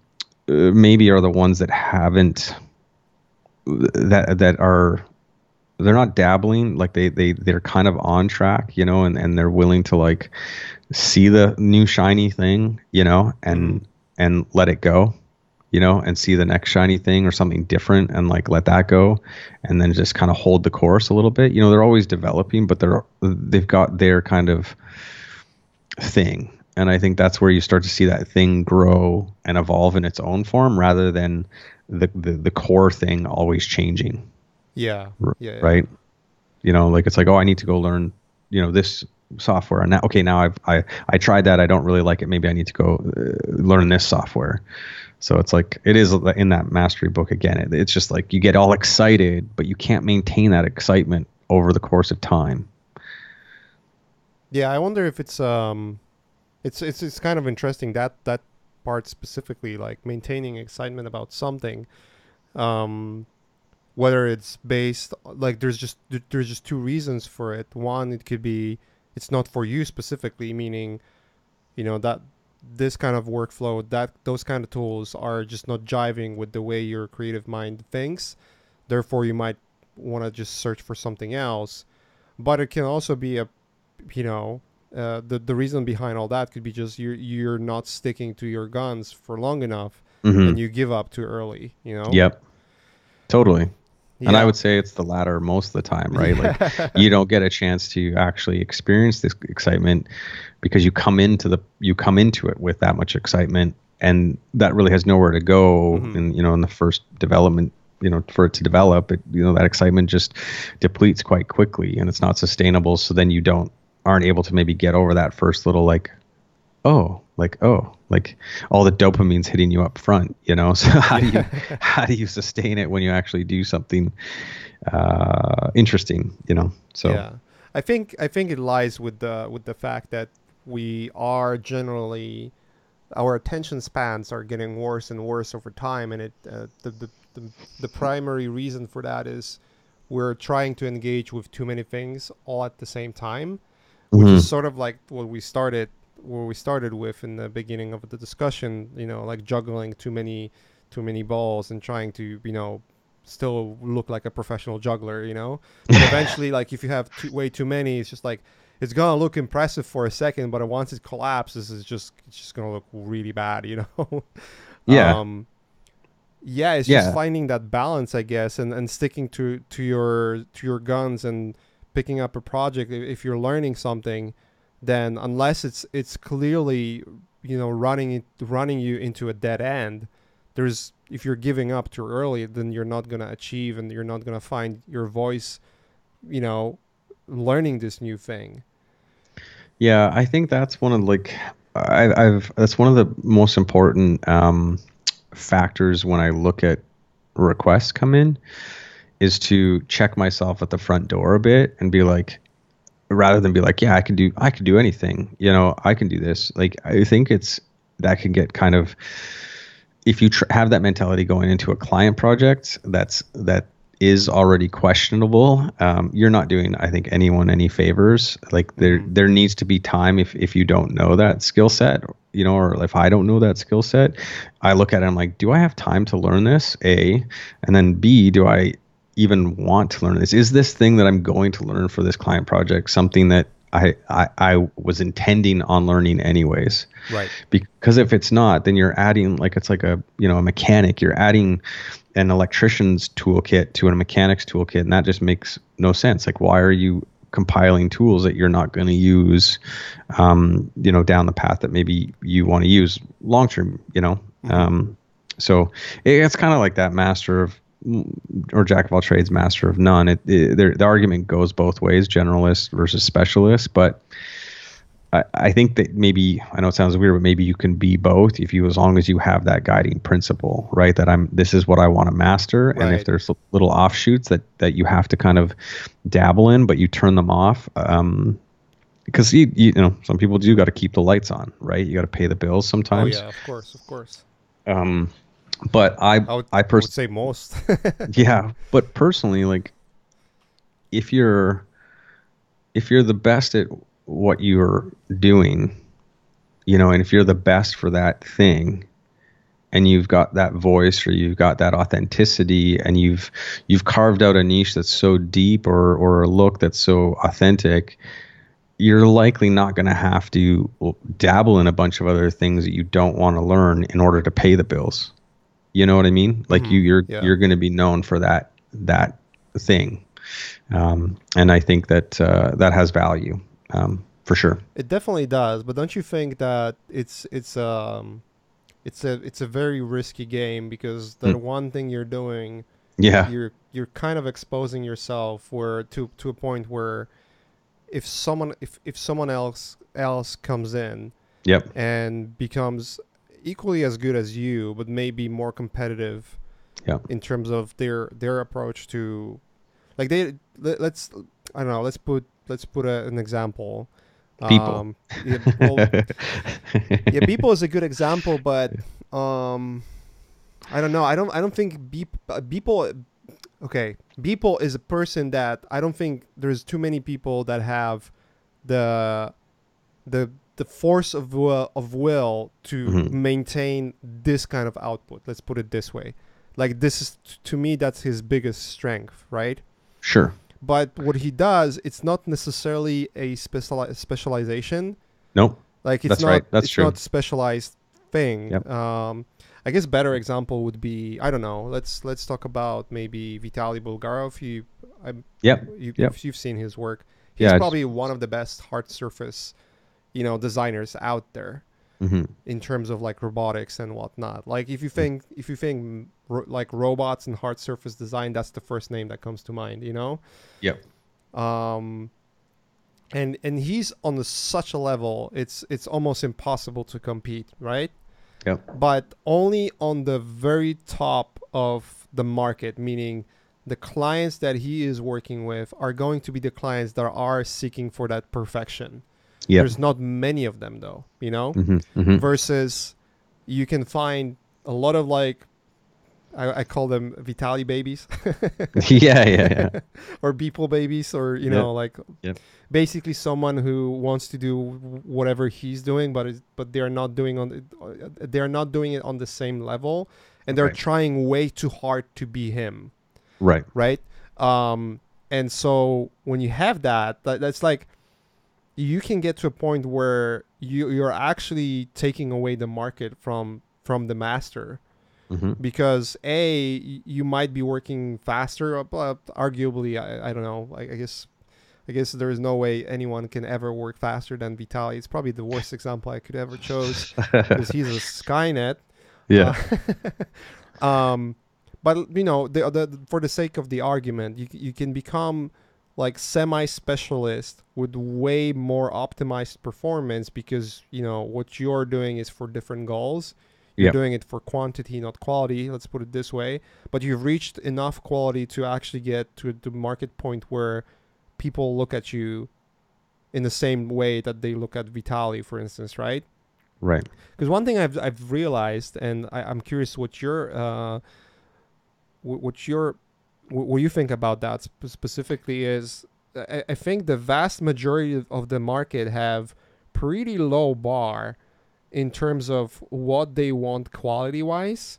uh, maybe are the ones that haven't that that are they're not dabbling like they they they're kind of on track you know and and they're willing to like see the new shiny thing you know and mm-hmm. and let it go you know and see the next shiny thing or something different and like let that go and then just kind of hold the course a little bit. You know they're always developing but they're they've got their kind of thing. And i think that's where you start to see that thing grow and evolve in its own form rather than the, the the core thing always changing.
Yeah. yeah.
Right. You know, like it's like, oh, I need to go learn, you know, this software, and now, okay, now I've I I tried that, I don't really like it. Maybe I need to go uh, learn this software. So it's like it is in that mastery book again. It, it's just like you get all excited, but you can't maintain that excitement over the course of time.
Yeah, I wonder if it's um, it's it's it's kind of interesting that that part specifically, like maintaining excitement about something. Um, whether it's based like there's just there's just two reasons for it. One, it could be it's not for you specifically, meaning, you know that this kind of workflow that those kind of tools are just not jiving with the way your creative mind thinks therefore you might want to just search for something else but it can also be a you know uh, the the reason behind all that could be just you're you're not sticking to your guns for long enough mm-hmm. and you give up too early you know
yep totally yeah. and i would say it's the latter most of the time right like you don't get a chance to actually experience this excitement because you come into the you come into it with that much excitement and that really has nowhere to go mm-hmm. in you know in the first development you know for it to develop it you know that excitement just depletes quite quickly and it's not sustainable so then you don't aren't able to maybe get over that first little like oh like oh like all the dopamine's hitting you up front you know? So how do you how do you sustain it when you actually do something uh interesting you know? So
yeah. I think i think it lies with the with the fact that we are generally our attention spans are getting worse and worse over time and it uh, the, the, the the primary reason for that is we're trying to engage with too many things all at the same time which mm-hmm. is sort of like what we started where we started with in the beginning of the discussion you know like juggling too many too many balls and trying to you know still look like a professional juggler you know but eventually like if you have too, way too many it's just like it's gonna look impressive for a second but once it collapses it's just it's just gonna look really bad you know
yeah um,
yeah it's yeah. just finding that balance i guess and and sticking to to your to your guns and picking up a project if you're learning something then unless it's it's clearly you know running running you into a dead end there's if you're giving up too early then you're not going to achieve and you're not going to find your voice you know learning this new thing.
Yeah i think that's one of like I, i've that's one of the most important um factors when i look at requests come in is to check myself at the front door a bit and be like rather than be like yeah i can do i can do anything you know i can do this like i think it's that can get kind of if you tr- have that mentality going into a client project that's that is already questionable, um, you're not doing, I think, anyone any favors. Like there,
Mhm.
there needs to be time if if you don't know that skill set, you know, or if I don't know that skill set, I look at it. I'm like, do I have time to learn this? A, and then B, do I even want to learn this? Is this thing that I'm going to learn for this client project something that I I, I was intending on learning anyways?
Right.
because if it's not then you're adding like it's like a you know a mechanic you're adding an electrician's toolkit to a mechanic's toolkit and that just makes no sense like why are you compiling tools that you're not going to use um, you know down the path that maybe you want to use long term you know um, so it, it's kind of like that master of or jack of all trades master of none it, it the argument goes both ways generalist versus specialist but I, I think that maybe I know it sounds weird, but maybe you can be both if you as long as you have that guiding principle, right? That I'm this is what I want to master, and if there's little offshoots that that you have to kind of dabble in, but you turn them off, um, because you you know some people do got to keep the lights on, right? You got to pay the bills
Oh
sometimes.
yeah, of course, of course.
Um, but I
I would,
I
I would
personally
say most.
yeah but personally like if you're if you're the best at what you're doing you know and if you're the best for that thing and you've got that voice or you've got that authenticity and you've you've carved out a niche that's so deep or or a look that's so authentic you're likely not going to have to dabble in a bunch of other things that you don't want to learn in order to pay the bills you know what i mean? Like
Mhm,
you you're
yeah.
you're going to be known for that that thing. Um, and i think that uh, that has value um, for sure.
It definitely does, but don't you think that it's it's um it's a it's a very risky game because the
Hmm.
one thing you're doing
yeah.
you're you're kind of exposing yourself where to to a point where if someone if if someone else else comes in
yep.
and becomes equally as good as you but maybe more competitive
Yeah.
in terms of their their approach to like they let, let's I don't know let's put let's put a, an example
Beeple.
um, yeah, well, yeah Beeple is a good example but um i don't know i don't i don't think Beep, uh, Beeple okay Beeple is a person that i don't think there's too many people that have the the the force of will, of will to
Mhm.
maintain this kind of output let's put it this way like this is to me that's his biggest strength right
sure
but what he does it's not necessarily a speciali- specialization
nope
like it's
That's
not
right. That's
it's
true.
not specialized thing.
Yep.
Um, I guess better example would be I don't know. Let's let's talk about maybe Vitaly Bulgarov. You, I'm,
Yep.
you
Yep.
if you've seen his work. He's
Yeah,
probably one of the best hard surface, you know, designers out there
hmm
in terms of like robotics and whatnot. Like if you think if you think ro- like robots and hard surface design, that's the first name that comes to mind. You know.
Yeah.
Um, and and he's on the, such a level, it's it's almost impossible to compete, right?
Yeah.
But only on the very top of the market, meaning the clients that he is working with are going to be the clients that are seeking for that perfection. There's not many of them though, you know?
hmm hmm
versus you can find a lot of like I, I call them Vitaly babies
yeah, yeah, yeah.
or Beeple babies or you
Yeah.
know like basically someone who wants to do whatever he's doing but is, but they're not doing on they're not doing it on the same level and they're
Right.
trying way too hard to be him
Right.
right um and so when you have that, that that's like you can get to a point where you you're actually taking away the market from from the master
hmm
because a you might be working faster uh, but arguably I, I don't know I, I guess I guess there is no way anyone can ever work faster than Vitaly. It's probably the worst example I could ever chose because he's a Skynet.
yeah.
Uh, um, but you know, the, the for the sake of the argument, you you can become like semi-specialist with way more optimized performance because you know what you're doing is for different goals. You're
Yep.
doing it for quantity, not quality. Let's put it this way. But you've reached enough quality to actually get to the market point where people look at you in the same way that they look at Vitaly, for instance, right?
Right.
Because one thing I've I've realized, and I, I'm curious what your uh, wh- what your what you think about that sp- specifically is. I, I think the vast majority of- the market have pretty low bar in terms of what they want quality wise,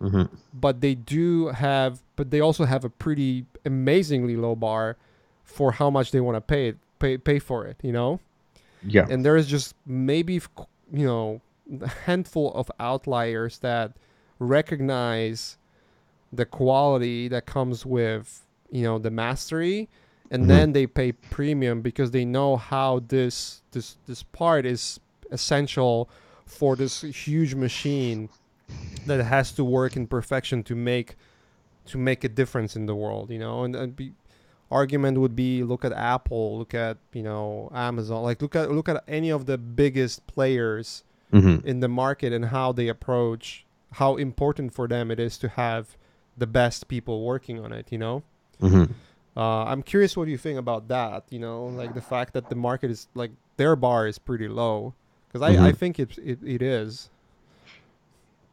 hmm
but they do have, but they also have a pretty amazingly low bar for how much they want to pay it, pay pay for it. You know
Yeah.
and there is just maybe you know a handful of outliers that recognize the quality that comes with you know the mastery and
Mhm.
then they pay premium because they know how this this this part is essential for this huge machine that has to work in perfection to make to make a difference in the world you know and, and be, argument would be look at apple look at you know amazon like look at look at any of the biggest players
hmm
in the market and how they approach how important for them it is to have the best people working on it you know
hmm
uh, i'm curious what you think about that you know like the fact that the market is like their bar is pretty low because I, I
Mhm.
think it, it, it is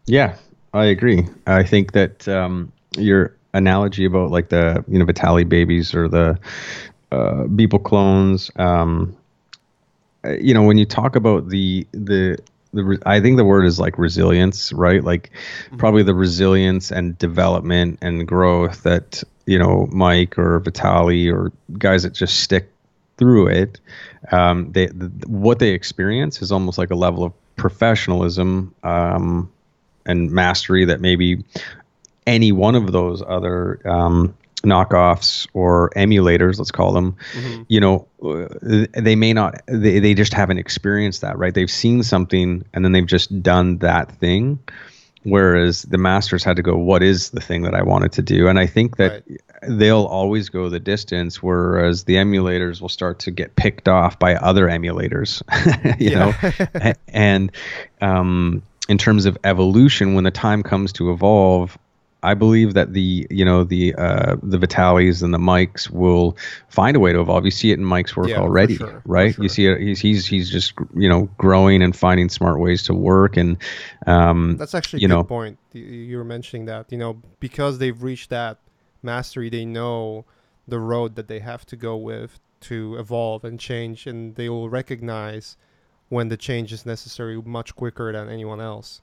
Yeah, I agree. I think that um, your analogy about like the you know Vitaly babies or the uh, Beeple clones, um, uh, you know, when you talk about the the the re- I think the word is like resilience, right? Like probably the resilience and development and growth that you know Mike or Vitaly or guys that just stick through it. Um, they the, what they experience is almost like a level of professionalism um, and mastery that maybe any one of those other um, knockoffs or emulators, let's call them,
Mhm.
you know, uh, they may not, they, they just haven't experienced that, right? They've seen something and then they've just done that thing. Whereas the masters had to go, what is the thing that I wanted to do? And I think that they'll always go the distance, whereas the emulators will start to get picked off by other emulators, you know? And um, in terms of evolution, when the time comes to evolve, I believe that the you know the uh, the Vitalys and the Mikes will find a way to evolve. You see it in Mike's work
Yeah,
already,
sure,
right?
sure.
You see it. He's he's he's just you know growing and finding smart ways to work and um,
That's actually a
you
good
know-
point. You- You were mentioning that, you know, because they've reached that mastery, they know the road that they have to go with to evolve and change, and they will recognize when the change is necessary much quicker than anyone else.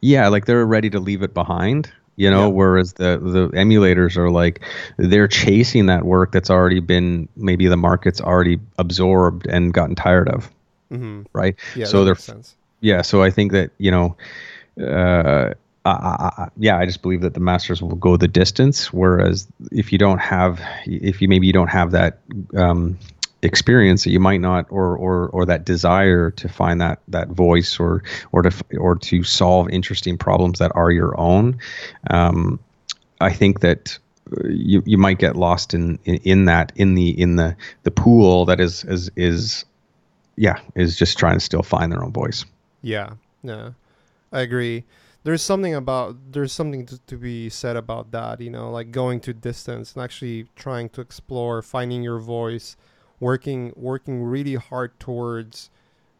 yeah, like they're ready to leave it behind. You know,
Yeah.
whereas the the emulators are like they're chasing that work that's already been maybe the market's already absorbed and gotten tired of,
hmm
right?
Yeah,
So they're
makes sense.
yeah so i think that you know uh I, I, I- yeah i just believe that the masters will go the distance whereas if you don't have if you maybe you don't have that um experience that you might not or or or that desire to find that that voice or or to or to solve interesting problems that are your own um i think that uh, you you might get lost in, in in that in the in the the pool that is is is yeah is just trying to still find their own voice
Yeah, yeah, I agree. There's something about there's something to, to be said about that. You know, like going to distance and actually trying to explore, finding your voice, working working really hard towards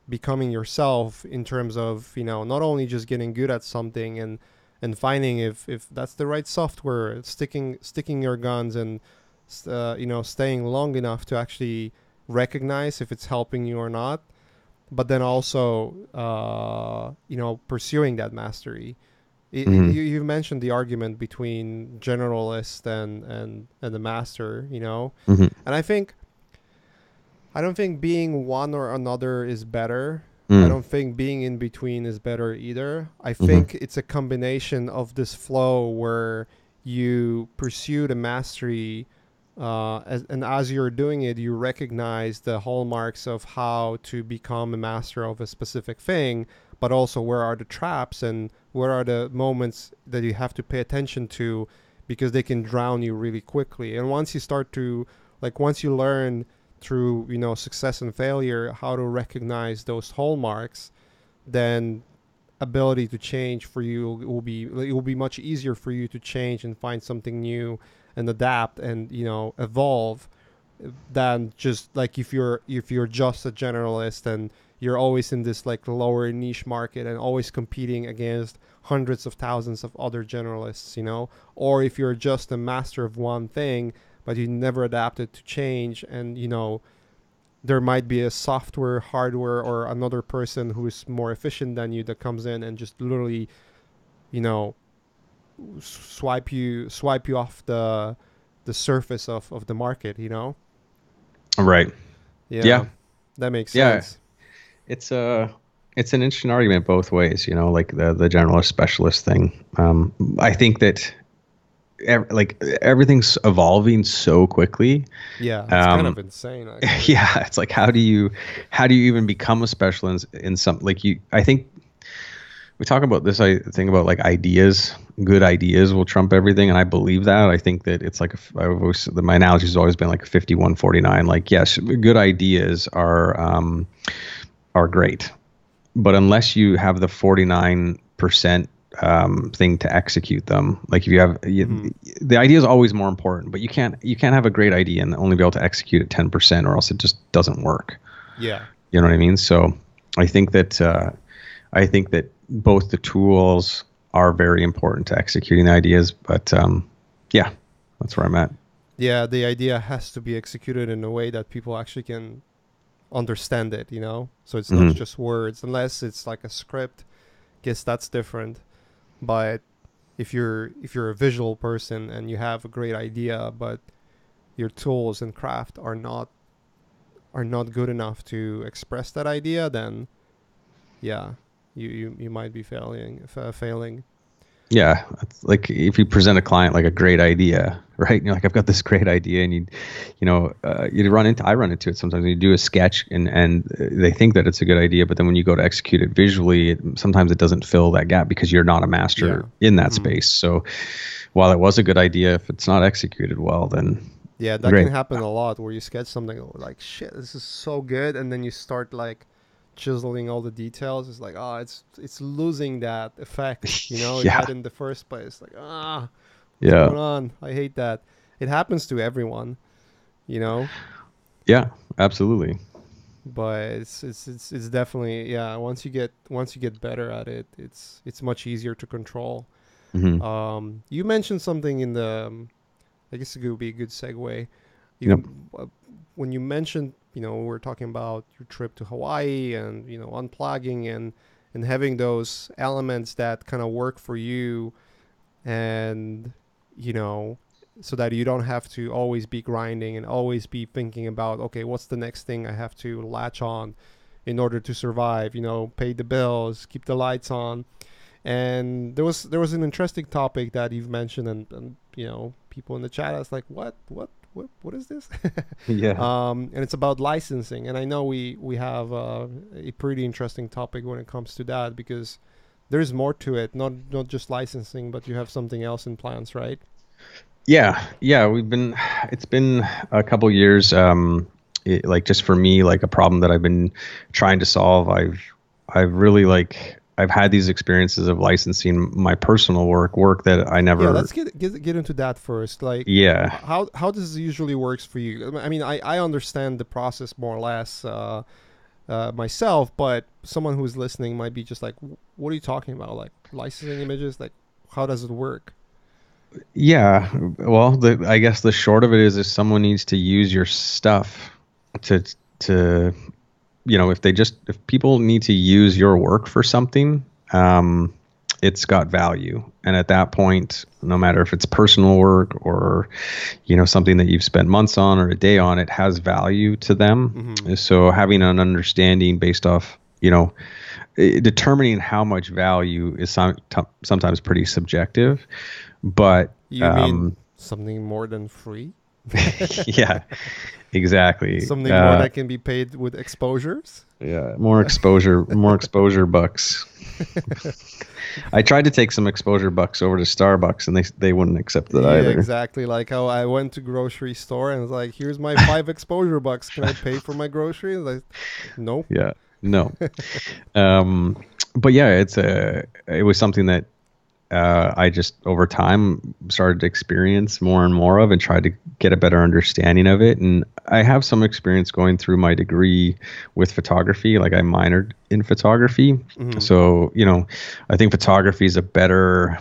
becoming yourself in terms of you know not only just getting good at something and and finding if if that's the right software, sticking sticking your guns and uh, you know staying long enough to actually recognize if it's helping you or not but then also uh, you know pursuing that mastery. I
Mhm.
You, you mentioned the argument between generalist and and and the master, you know,
Mhm.
and I think I don't think being one or another is better.
Mm.
I don't think being in between is better either. I
Mhm.
think it's a combination of this flow where you pursue the mastery, uh, as, and as you're doing it, you recognize the hallmarks of how to become a master of a specific thing, but also where are the traps and where are the moments that you have to pay attention to because they can drown you really quickly. And once you start to, like, once you learn through you know success and failure how to recognize those hallmarks then ability to change for you will be it will be much easier for you to change and find something new and adapt and you know evolve than just like if you're if you're just a generalist and you're always in this like lower niche market and always competing against hundreds of thousands of other generalists, you know? Or if you're just a master of one thing, but you never adapted to change and, you know, there might be a software, hardware, or another person who is more efficient than you that comes in and just literally, you know, swipe you swipe you off the the surface of, of the market, you know?
Right.
Yeah.
Yeah.
That makes
Yeah.
sense.
It's a it's an interesting argument both ways, you know, like the the generalist specialist thing. Um, I think that ev- like everything's evolving so quickly.
Yeah. It's kind
Um,
of insane. actually.
yeah, it's like how do you how do you even become a specialist in, in some like you I think we talk about this I think about like ideas, good ideas will trump everything and I believe that. I think that it's like a I've always my analogy has always been like 5149 like yes, good ideas are um are great. But unless you have the 49% um, thing to execute them, like if you have you,
Mhm.
the idea is always more important, but you can't you can't have a great idea and only be able to execute it 10% or else it just doesn't work.
Yeah.
You know what I mean? So I think that uh, I think that both the tools are very important to executing the ideas, but um, yeah, that's where I'm at.
Yeah, the idea has to be executed in a way that people actually can understand it, you know? So it's not
Mhm.
just words, unless it's like a script. Guess that's different. But if you're if you're a visual person and you have a great idea, but your tools and craft are not are not good enough to express that idea, then yeah, you you, you might be failing fa- failing.
Yeah, it's like if you present a client like a great idea, right? And you're like, I've got this great idea, and you, you know, uh, you run into. I run into it sometimes. You do a sketch, and and they think that it's a good idea, but then when you go to execute it visually, it, sometimes it doesn't fill that gap because you're not a master
Yeah.
in that
Mhm.
space. So, while it was a good idea, if it's not executed well, then
Yeah, that
Great.
can happen a lot where you sketch something like shit, this is so good, and then you start like chiseling all the details. It's like, oh, it's it's losing that effect, you know, it had in the first place. Like, ah, what's
yeah,
going on? I hate that. It happens to everyone, you know,
yeah, absolutely.
but it's it's it's, it's definitely yeah. Once you get once you get better at it, it's it's much easier to control.
hmm
Um, you mentioned something in the, um, I guess it would be a good segue. You,
Yep.
When you mentioned, you know, we we're talking about your trip to Hawaii and you know unplugging and and having those elements that kind of work for you, and you know, so that you don't have to always be grinding and always be thinking about, okay, what's the next thing I have to latch on in order to survive? You know, pay the bills, keep the lights on and there was there was an interesting topic that you've mentioned and, and you know people in the chat asked like what what what what is this
Yeah,
um and it's about licensing and i know we we have uh, a pretty interesting topic when it comes to that because there's more to it not not just licensing but you have something else in plans right
Yeah, yeah, we've been. It's been a couple years. Um, it, like just for me, like a problem that I've been trying to solve. I've, I've really like. I've had these experiences of licensing my personal work, work that I never.
yeah let's get, get get into that first like
yeah,
how how does it usually works for you i mean i i understand the process more or less uh uh, myself, but someone who's listening might be just like, "What are you talking about? Like licensing images? Like, how does it work?"
yeah. Well, the I guess the short of it is, if someone needs to use your stuff to to, you know, if they just if people need to use your work for something, um, it's got value, and at that point, no matter if it's personal work or, you know, something that you've spent months on or a day on, it has value to them.
Mhm.
So having an understanding based off, you know, determining how much value is some, t- sometimes pretty subjective, but
You
um,
mean something more than free?
yeah, exactly.
Something
Uh,
more that can be paid with exposures?
yeah, more exposure, more exposure bucks. I tried to take some exposure bucks over to Starbucks, and they they wouldn't accept that
yeah,
either.
exactly. Like how I went to grocery store and was like, "Here's my five exposure bucks. Can I pay for my groceries?" Like, no.
Yeah, no. um, but yeah, it's a it was something that uh, I just over time started to experience more and more of and tried to get a better understanding of it. And I have some experience going through my degree with photography. Like I minored in photography. Mm-hmm. So, you know, I think photography is a better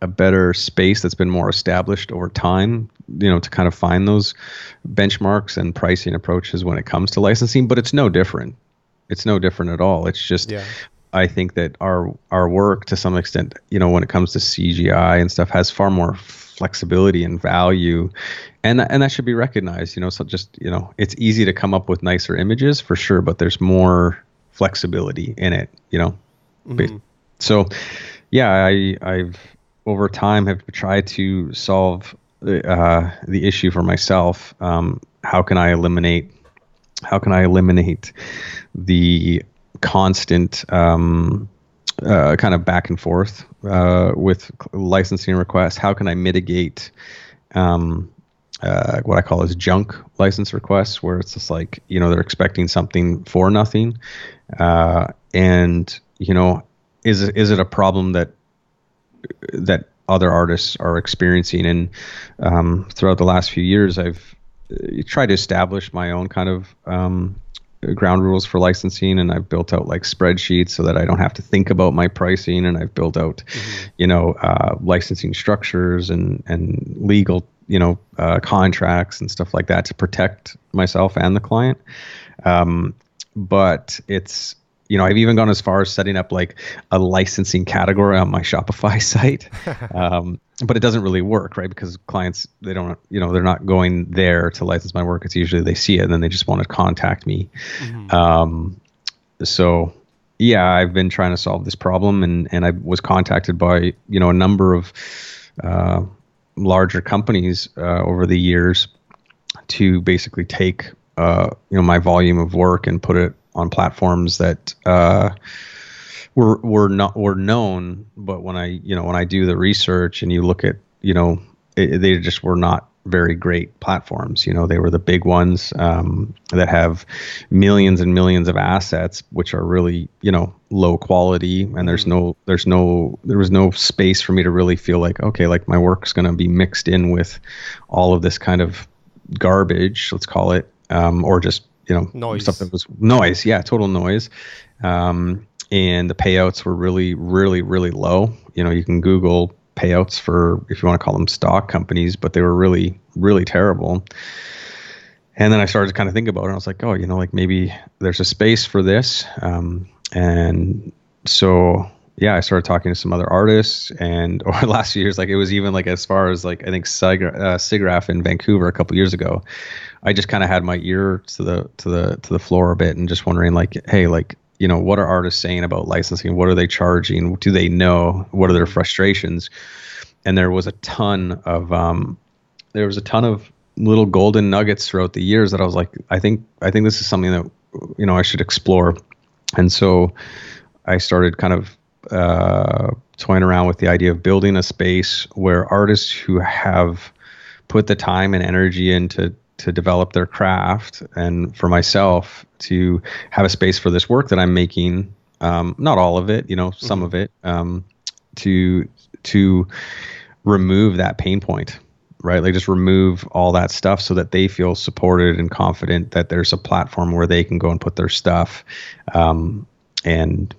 a better space that's been more established over time, you know, to kind of find those benchmarks and pricing approaches when it comes to licensing, but it's no different. It's no different at all. It's just yeah. I think that our our work to some extent, you know, when it comes to CGI and stuff has far more flexibility and value and and that should be recognized, you know, so just, you know, it's easy to come up with nicer images for sure, but there's more flexibility in it, you know. Mm-hmm. So yeah, I I've over time have tried to solve uh, the issue for myself. Um, how can I eliminate? How can I eliminate the constant um, uh, kind of back and forth uh, with licensing requests? How can I mitigate um, uh, what I call as junk license requests, where it's just like you know they're expecting something for nothing, uh, and you know is is it a problem that that other artists are experiencing. And um, throughout the last few years, I've uh, tried to establish my own kind of um, ground rules for licensing, and I've built out like spreadsheets so that I don't have to think about my pricing. And I've built out, mm-hmm. you know, uh, licensing structures and and legal, you know, uh, contracts and stuff like that to protect myself and the client. Um, but it's you know, I've even gone as far as setting up like a licensing category on my Shopify site. um, but it doesn't really work, right? Because clients, they don't, you know, they're not going there to license my work. It's usually they see it and then they just want to contact me. Mm-hmm. Um, so yeah, I've been trying to solve this problem and, and I was contacted by, you know, a number of, uh, larger companies, uh, over the years to basically take, uh, you know, my volume of work and put it on platforms that uh, were were not were known, but when I you know when I do the research and you look at you know it, they just were not very great platforms. You know, they were the big ones um, that have millions and millions of assets, which are really, you know, low quality. And there's mm-hmm. no, there's no, there was no space for me to really feel like, okay, like my work's going to be mixed in with all of this kind of garbage, let's call it, um, or just you know
noise.
stuff that was noise. Yeah total noise. Um, and the payouts were really really really low. You know you can google payouts for if you want to call them stock companies but they were really really terrible. And then i started to kind of think about it and i was like oh you know like maybe there's a space for this. Um, and so yeah, I started talking to some other artists, and over the last few years, like it was even like as far as like I think uh, SIGGRAPH in Vancouver a couple years ago, I just kind of had my ear to the to the to the floor a bit and just wondering like, hey, like you know, what are artists saying about licensing? What are they charging? Do they know? What are their frustrations? And there was a ton of um, there was a ton of little golden nuggets throughout the years that I was like, I think I think this is something that you know I should explore. And so I started kind of uh, toying around with the idea of building a space where artists who have put the time and energy into to develop their craft and for myself to have a space for this work that I'm making um, not all of it you know some mm-hmm. of it um, to to remove that pain point right like just remove all that stuff so that they feel supported and confident that there's a platform where they can go and put their stuff um, and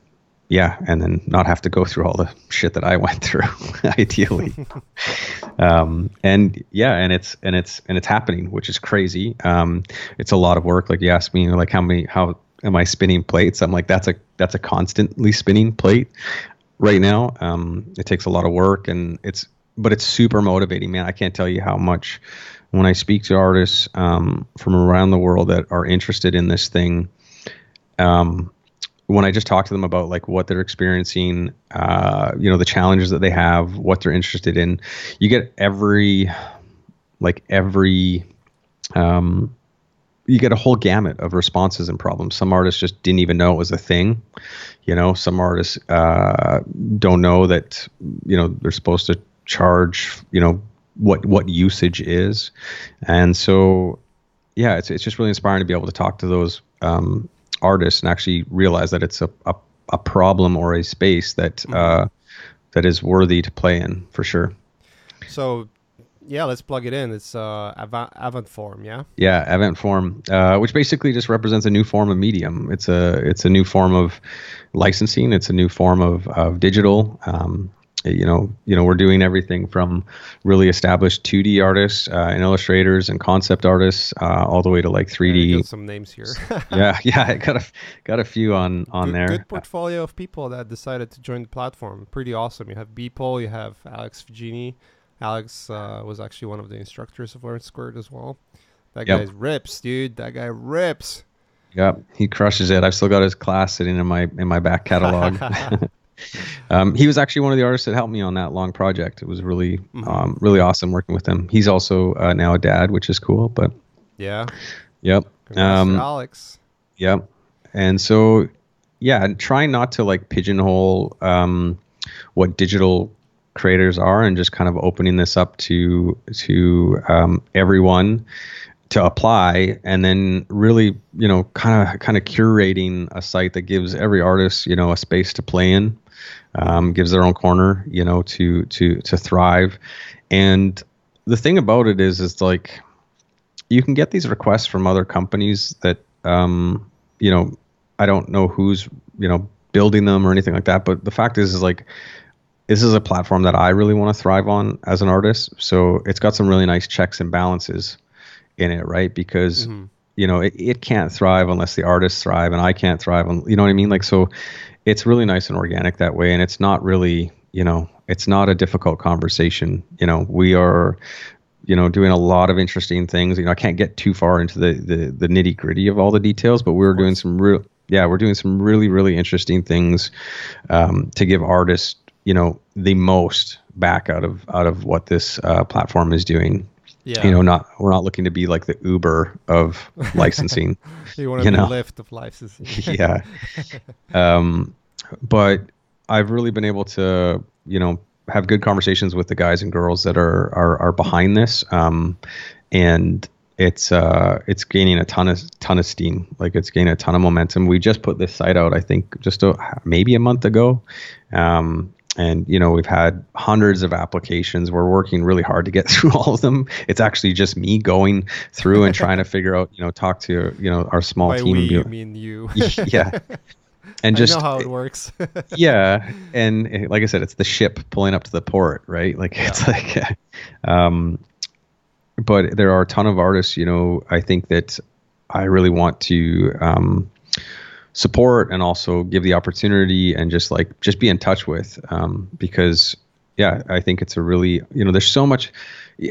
yeah, and then not have to go through all the shit that I went through, ideally. um, and yeah, and it's and it's and it's happening, which is crazy. Um, it's a lot of work. Like you asked me, like how many how am I spinning plates? I'm like that's a that's a constantly spinning plate right now. Um, it takes a lot of work, and it's but it's super motivating, man. I can't tell you how much when I speak to artists um, from around the world that are interested in this thing. Um, when I just talk to them about like what they're experiencing, uh, you know, the challenges that they have, what they're interested in, you get every, like every, um, you get a whole gamut of responses and problems. Some artists just didn't even know it was a thing. You know, some artists uh, don't know that you know they're supposed to charge. You know what what usage is, and so yeah, it's it's just really inspiring to be able to talk to those um, artists and actually realize that it's a, a, a problem or a space that mm-hmm. uh, that is worthy to play in for sure.
So, yeah, let's plug it in. It's uh, Avant, Avant Form, yeah.
Yeah, Avant Form, uh, which basically just represents a new form of medium. It's a it's a new form of licensing. It's a new form of of digital. Um, you know, you know, we're doing everything from really established 2D artists uh, and illustrators and concept artists, uh, all the way to like 3D.
Some names here.
yeah, yeah, I got a got a few on on
good,
there.
Good portfolio of people that decided to join the platform. Pretty awesome. You have Beeple, you have Alex Figini. Alex uh, was actually one of the instructors of Learn Squared as well. That yep. guy rips, dude. That guy rips.
Yep, he crushes it. I've still got his class sitting in my in my back catalog. um, he was actually one of the artists that helped me on that long project. It was really, mm-hmm. um, really awesome working with him. He's also uh, now a dad, which is cool. But
yeah,
yep,
um, Alex.
Yep, and so yeah, and trying not to like pigeonhole um, what digital creators are, and just kind of opening this up to to um, everyone to apply and then really you know kind of kind of curating a site that gives every artist you know a space to play in um, gives their own corner, you know, to to to thrive. And the thing about it is, is like you can get these requests from other companies that, um, you know, I don't know who's you know building them or anything like that. But the fact is, is like this is a platform that I really want to thrive on as an artist. So it's got some really nice checks and balances in it, right? Because mm-hmm. you know it, it can't thrive unless the artists thrive, and I can't thrive. On, you know what I mean? Like so, it's really nice and organic that way and it's not really you know it's not a difficult conversation you know we are you know doing a lot of interesting things you know i can't get too far into the the, the nitty gritty of all the details but we're doing some real yeah we're doing some really really interesting things um, to give artists you know the most back out of out of what this uh, platform is doing yeah. You know, not we're not looking to be like the Uber of licensing.
you want to be know? Lyft of licensing.
yeah. Um, but I've really been able to, you know, have good conversations with the guys and girls that are are, are behind this, um, and it's uh, it's gaining a ton of ton of steam. Like it's gaining a ton of momentum. We just put this site out, I think, just a, maybe a month ago, um, and you know we've had hundreds of applications. We're working really hard to get through all of them. It's actually just me going through and trying to figure out you know talk to you know our small
By
team
we, you mean you.
Yeah and just
I know how it works
yeah and like i said it's the ship pulling up to the port right like yeah. it's like um but there are a ton of artists you know i think that i really want to um support and also give the opportunity and just like just be in touch with um, because yeah i think it's a really you know there's so much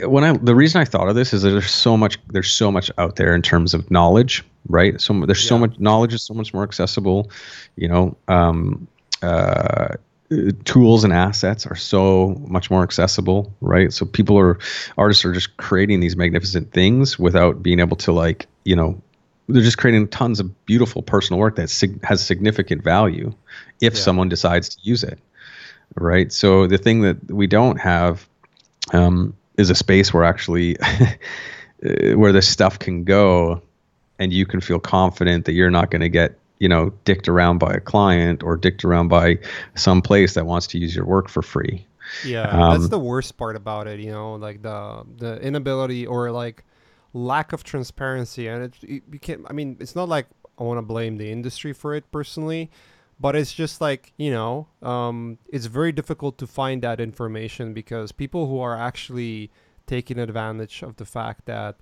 when i the reason i thought of this is that there's so much there's so much out there in terms of knowledge right so there's yeah. so much knowledge is so much more accessible you know um, uh, tools and assets are so much more accessible right so people are artists are just creating these magnificent things without being able to like you know they're just creating tons of beautiful personal work that sig- has significant value if yeah. someone decides to use it right so the thing that we don't have um, is a space where actually where this stuff can go and you can feel confident that you're not going to get you know dicked around by a client or dicked around by some place that wants to use your work for free.
Yeah um, that's the worst part about it you know like the the inability or like lack of transparency and it, it became i mean it's not like i want to blame the industry for it personally but it's just like you know um, it's very difficult to find that information because people who are actually taking advantage of the fact that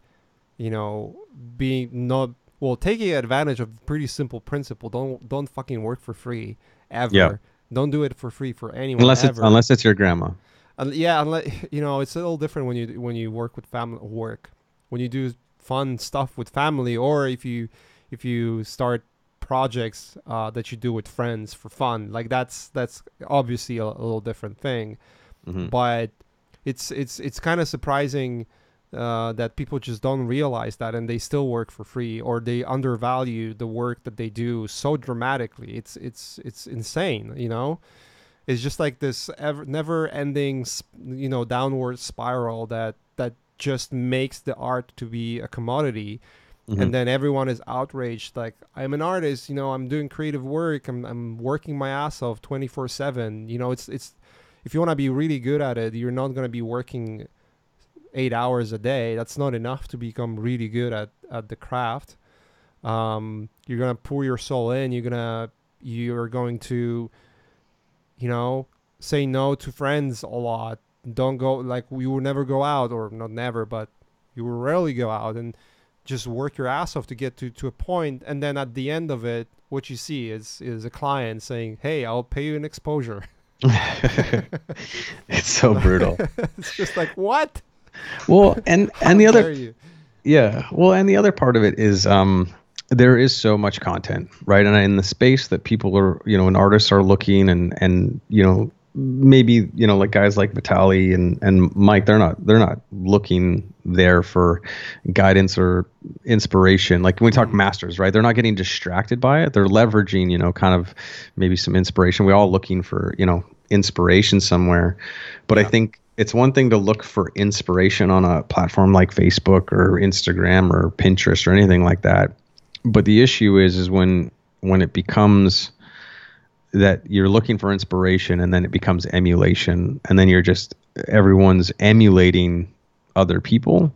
you know being not well taking advantage of a pretty simple principle don't don't fucking work for free ever yeah. don't do it for free for anyone
unless
ever.
it's unless it's your grandma
uh, yeah unless you know it's a little different when you when you work with family work when you do fun stuff with family or if you if you start projects uh, that you do with friends for fun like that's that's obviously a, a little different thing. Mm-hmm. but it's it's it's kind of surprising uh, that people just don't realize that and they still work for free or they undervalue the work that they do so dramatically. It's it's it's insane you know? It's just like this ever never ending you know downward spiral that that just makes the art to be a commodity mm-hmm. and then everyone is outraged like i'm an artist you know i'm doing creative work i'm, I'm working my ass off 24 7 you know it's it's if you want to be really good at it, you're not going to be working eight hours a day. That's not enough to become really good at, at the craft. Um, you're going to pour your soul in. You're going to, you're going to, you know, say no to friends a lot. Don't go, like, you will never go out, or not never, but you will rarely go out and just work your ass off to get to, to a point and then at the end of it what you see is is a client saying hey i'll pay you an exposure.
It's so brutal.
It's just like what?
Well and and the other
you?
yeah. Well and the other part of it is um there is so much content right? And in the space that people are you know and artists are looking and and you know maybe you know like guys like Vitaly and and Mike they're not they're not looking there for guidance or inspiration. Like when we talk mm-hmm. masters right they're not getting distracted by it. They're leveraging you know kind of maybe some inspiration. We all looking for you know inspiration somewhere. But I think it's one thing to look for inspiration on a platform like Facebook or Instagram or Pinterest or anything like that. But the issue is is when when it becomes that you're looking for inspiration and then it becomes emulation and then you're just everyone's emulating other people.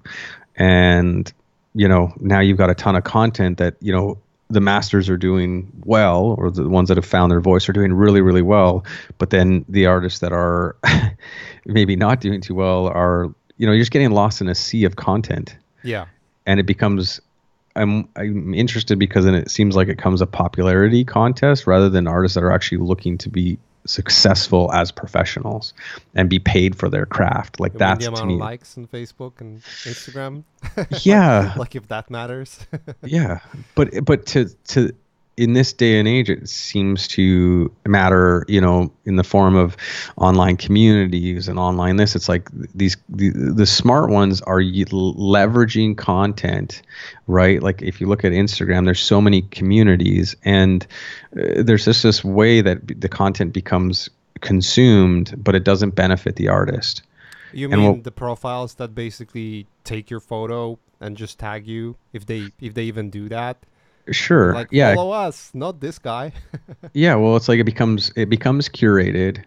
And you know now you've got a ton of content that you know the masters are doing well or the ones that have found their voice are doing really really well. But then the artists that are maybe not doing too well are you know you're just getting lost in a sea of content.
Yeah.
And it becomes I'm I'm interested because then it seems like it comes a popularity contest rather than artists that are actually looking to be successful as professionals and be paid for their craft. Like
You
that's
the
to
amount
me,
of likes on facebook and instagram
yeah,
like if that matters
yeah. But but to to in this day and age, it seems to matter. You know, in the form of online communities and online this. It's like these the, the smart ones are leveraging content, right? Like if you look at Instagram, there's so many communities, and uh, there's just this way that the content becomes consumed, but it doesn't benefit the artist.
you mean
what-
the profiles that basically take your photo and just tag you if they if they even do that
Sure.
like
yeah.
follow us not this guy
Yeah, well, it's like it becomes it becomes curated,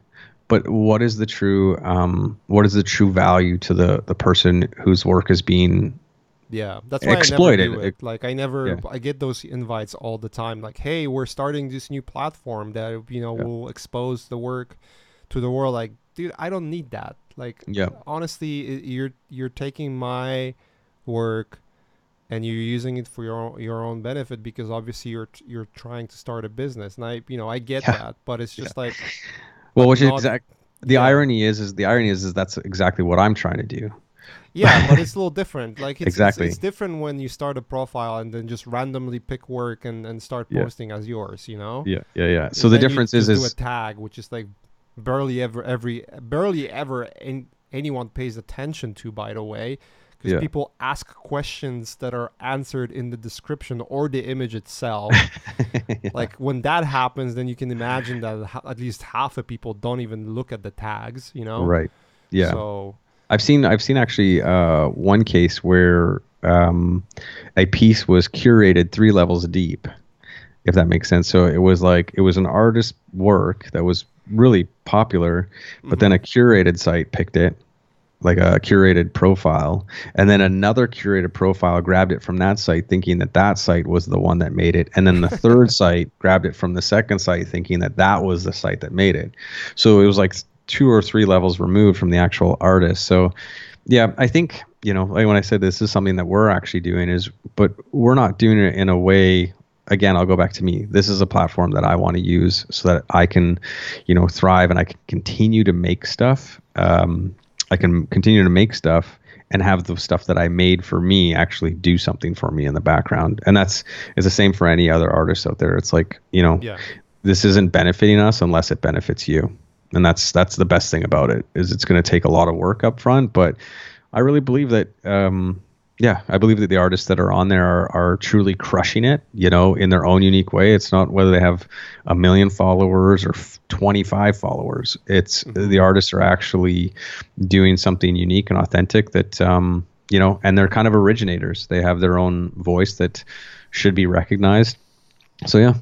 but what is the true um, what is the true value to the the person whose work is being
Yeah, that's why
Exploited.
I never do it. Like I never,
Yeah.
I get those invites all the time. Like, hey, we're starting this new platform that you know
Yeah.
will expose the work to the world. Like, dude, I don't need that. Like,
Yeah.
honestly, you're you're taking my work and you're using it for your own, your own benefit because obviously you're you're trying to start a business. And I, you know, I get
Yeah.
that, but it's just like,
well, which is exact. The
yeah.
irony is, is the irony is, is that's exactly what I'm trying to do.
Yeah, but it's a little different. Like it's,
Exactly.
it's, it's different when you start a profile and then just randomly pick work and, and start
Yeah.
posting as yours. You know.
Yeah, yeah, yeah. So the
Then you
difference is,
do
is
a tag, which is like barely ever every barely ever in, anyone pays attention to. By the way, because
Yeah.
people ask questions that are answered in the description or the image itself. Like when that happens, then you can imagine that at least half of people don't even look at the tags. You know.
right. Yeah.
So
I've seen I've seen actually uh, one case where um, a piece was curated three levels deep, if that makes sense. So it was like it was an artist work that was really popular, but then a curated site picked it, like a curated profile, and then another curated profile grabbed it from that site, thinking that that site was the one that made it, and then the third site grabbed it from the second site, thinking that that was the site that made it. So it was like two or three levels removed from the actual artist. So yeah, I think you know, like when I said this is something that we're actually doing is, but we're not doing it in a way. Again, I'll go back to me. This is a platform that I want to use so that I can, you know, thrive and I can continue to make stuff. Um, I can continue to make stuff and have the stuff that I made for me actually do something for me in the background. And that's is the same for any other artist out there. It's like you know,
yeah.
this isn't benefiting us unless it benefits you and that's that's the best thing about it is it's going to take a lot of work up front but i really believe that um yeah i believe that the artists that are on there are, are truly crushing it you know in their own unique way. It's not whether they have a million followers or f- 25 followers. It's the artists are actually doing something unique and authentic that um you know and they're kind of originators. They have their own voice that should be recognized. So yeah.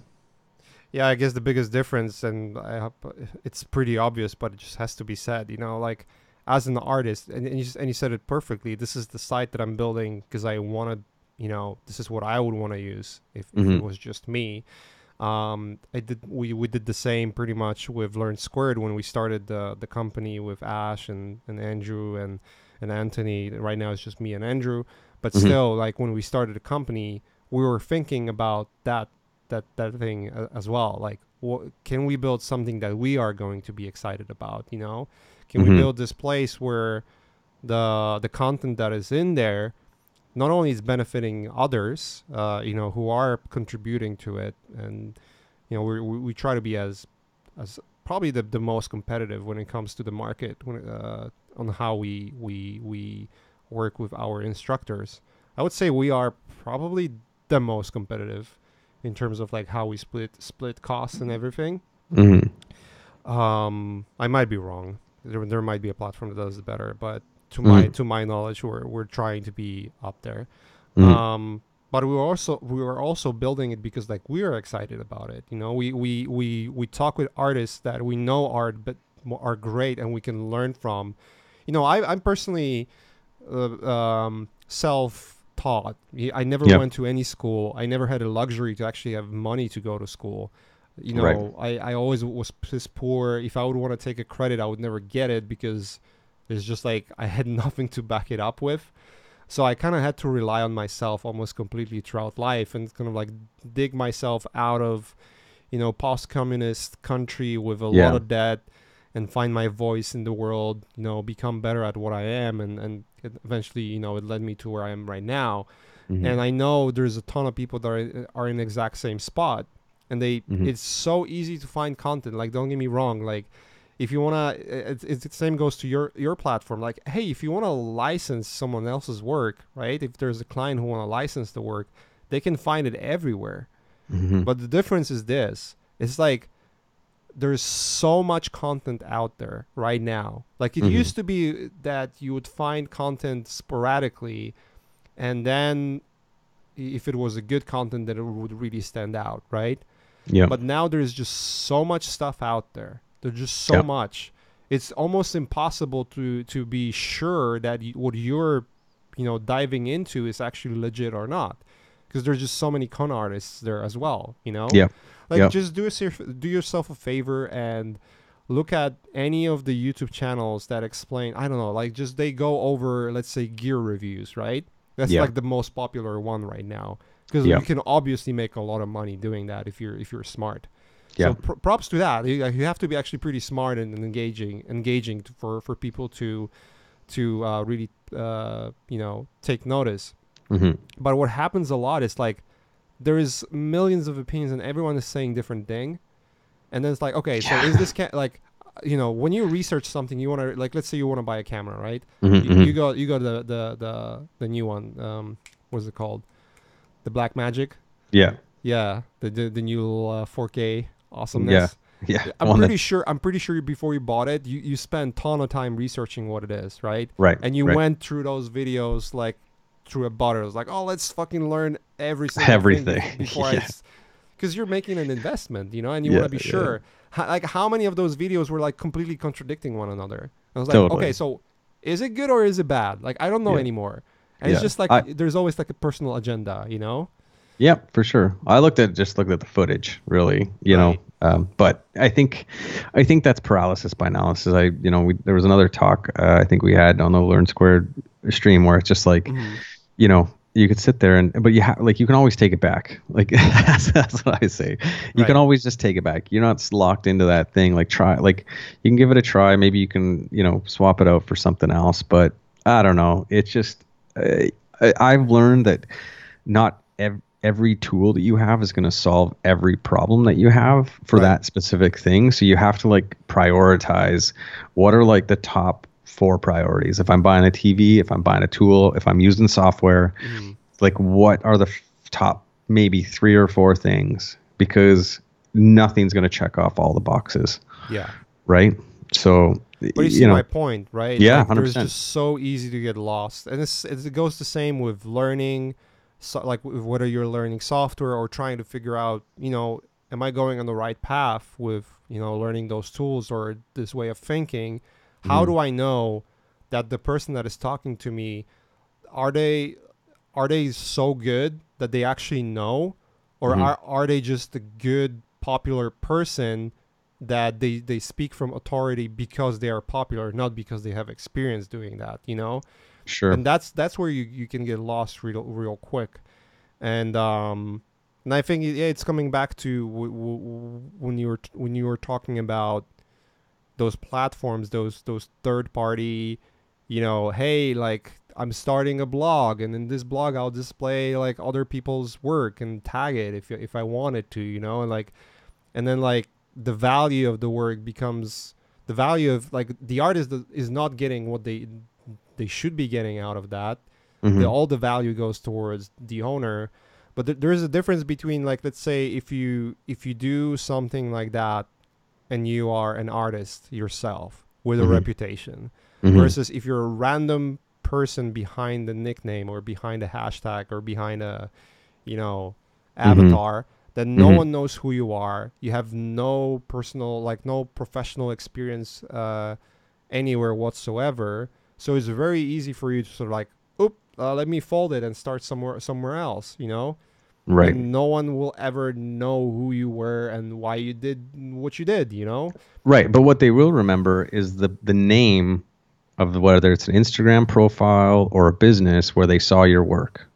Yeah, I guess the biggest difference, and I hope it's pretty obvious, but it just has to be said. You know, like as an artist, and, and you just, and you said it perfectly. This is the site that I'm building because I wanted, you know, this is what I would want to use if, if
Mhm.
it was just me. Um, I did we, we did the same pretty much with Learn Squared when we started the the company with Ash and, and Andrew and and Anthony. Right now it's just me and Andrew, but
Mhm.
still, like when we started the company, we were thinking about that that that thing as well. Like, what can we build something that we are going to be excited about? You know, can we
Mhm.
build this place where the the content that is in there not only is benefiting others, uh, you know, who are contributing to it, and you know, we we, we try to be as as probably the, the most competitive when it comes to the market when, uh, on how we we we work with our instructors. I would say we are probably the most competitive in terms of like how we split split costs and everything.
hmm
Um, I might be wrong. There, there might be a platform that does it better, but to my
Mhm.
to my knowledge, we're we're trying to be up there.
Mhm.
Um, but we were also we were also building it because like we are excited about it. You know, we we we we talk with artists that we know are but are great and we can learn from. You know, I I'm personally uh, um, self taught. I never
Yeah.
went to any school. I never had a luxury to actually have money to go to school. You know,
Right.
I, I always was this poor. If I would want to take a credit, I would never get it because it's just like I had nothing to back it up with. So I kind of had to rely on myself almost completely throughout life and kind of like dig myself out of, you know, post-communist country with a lot of debt and find my voice in the world, you know, become better at what I am and and eventually, you know, it led me to where I am right now.
Mhm.
And I know there's a ton of people that are, are in the exact same spot and they
Mhm.
it's so easy to find content. Like don't get me wrong, like if you want to it's, it's the same goes to your your platform like hey if you want to license someone else's work right if there's a client who want to license the work they can find it everywhere
Mhm.
but the difference is this it's like there's so much content out there right now like it
Mhm.
used to be that you would find content sporadically and then if it was a good content then it would really stand out right
yeah.
but now there's just so much stuff out there. There's just so
Yeah.
much. It's almost impossible to to be sure that you, what you're, you know, diving into is actually legit or not, because there's just so many con artists there as well. You know.
Yeah.
Like
Yeah.
just do yourself do yourself a favor and look at any of the YouTube channels that explain. I don't know, like just they go over, let's say, gear reviews, right? That's
Yeah.
like the most popular one right now because
Yeah.
you can obviously make a lot of money doing that if you're if you're smart.
Yeah.
So pr- props to that. You, you have to be actually pretty smart and, and engaging, engaging for for people to to uh, really uh, you know take notice.
Mhm.
But what happens a lot is like there is millions of opinions and everyone is saying different thing, and then it's like okay, so is this ca- like you know when you research something you want to like let's say you want to buy a camera right
Mhm,
you, you go you go to the the the, the new one um what's it called the Blackmagic
Yeah.
yeah the the, the new uh, 4k awesomeness
Yeah.
Yeah.
i'm
pretty
that-
sure i'm pretty sure before you bought it you you spent ton of time researching what it is right
right.
and you
right.
went through those videos like through a butter. It was like, oh, let's fucking learn every
Everything,
bef- before
yeah.
I, because you're making an investment, you know, and you
Yeah,
want to be sure. How, like, how many of those videos were like completely contradicting one another? I was like,
Totally.
okay, so is it good or is it bad? Like, I don't know anymore. And it's just like
I-
there's always like a personal agenda, you know?
Yeah, for sure. I looked at just looked at the footage, really, you
Right.
know. Um, but I think, I think that's paralysis by analysis. I, you know, we, there was another talk uh, I think we had on the Learn Squared stream where it's just like,
Mhm.
you know, you could sit there and, but you have like you can always take it back. Like that's, that's what I say. You
Right.
can always just take it back. You're not locked into that thing. Like try, like you can give it a try. Maybe you can, you know, swap it out for something else. But I don't know. It's just I, I've learned that not ev- every tool that you have is going to solve every problem that you have for
Right.
that specific thing. So you have to like prioritize what are like the top four priorities. If I'm buying a TV, if I'm buying a tool, if I'm using software,
Mhm.
like what are the f- top maybe three or four things because nothing's going to check off all the boxes,
Yeah.
right? So
But you
you
see
know,
my point, right?
Yeah,
like, there's
100%.
just so easy to get lost, and it's, it's, it goes the same with learning, so, like whether you're learning software or trying to figure out, you know, am I going on the right path with you know learning those tools or this way of thinking? How
Mhm.
do I know that the person that is talking to me are they are they so good that they actually know, or
Mhm.
are are they just a good popular person that they they speak from authority because they are popular, not because they have experience doing that? You know
Sure.
and that's that's where you, you can get lost real real quick and um and i think yeah it's coming back to w- w- when you were t- when you were talking about those platforms those those third party you know hey like i'm starting a blog and in this blog i'll display like other people's work and tag it if if i wanted to you know and like and then like the value of the work becomes the value of like the artist is not getting what they they should be getting out of that
Mhm.
the, all the value goes towards the owner but th- there is a difference between like let's say if you if you do something like that and you are an artist yourself with a
Mhm.
reputation
Mhm.
versus if you're a random person behind the nickname or behind a hashtag or behind a you know avatar that no
Mhm.
one knows who you are you have no personal like no professional experience uh, anywhere whatsoever so it's very easy for you to sort of like oop uh, let me fold it and start somewhere somewhere else you know
Right.
and no one will ever know who you were and why you did what you did you know
Right, but what they will remember is the the name of whether it's an Instagram profile or a business where they saw your work.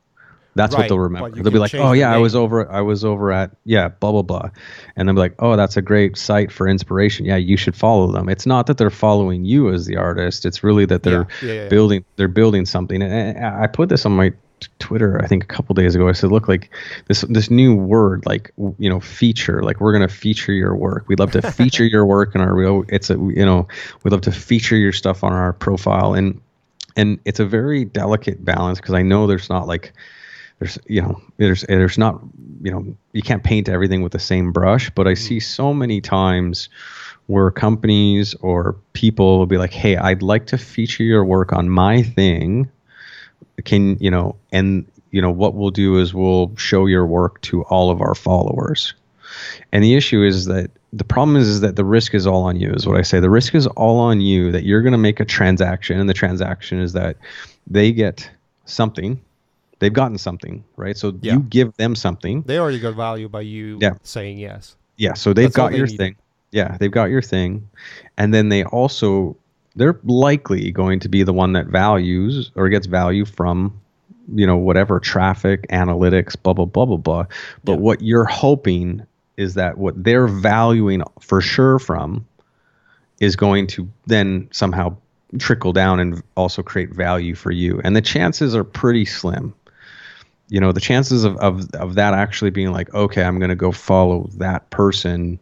That's what they'll remember. They'll be like, "Oh yeah, I was over I was over at yeah, blah blah blah." And they'll be like, "Oh, that's a great site for inspiration. Yeah, you should follow them." It's not that they're following you as the artist. It's really that they're
yeah, yeah, yeah.
building they're building something and I put this on my Twitter I think a couple days ago I said look like this this new word like you know feature like we're going to feature your work we'd love to feature your work in our real it's a you know we'd love to feature your stuff on our profile and and it's a very delicate balance because I know there's not like there's you know there's there's not you know you can't paint everything with the same brush but I mm-hmm. see so many times where companies or people will be like hey I'd like to feature your work on my thing. Can you know and you know what we'll do is we'll show your work to all of our followers. And the issue is that the problem is, is that the risk is all on you is what i say. The risk is all on you that you're going to make a transaction and the transaction is that they get something they've gotten something right so
Yeah.
you give them something
they already got value by you
Yeah.
saying yes
yeah, so they've
That's
got
they
your thing. Yeah, they've got your thing. And then they also they're likely going to be the one that values or gets value from you know whatever traffic, analytics, blah blah blah blah blah. But
Yeah.
what you're hoping is that what they're valuing for sure from is going to then somehow trickle down and also create value for you. And the chances are pretty slim you know the chances of, of of that actually being like okay i'm going to go follow that person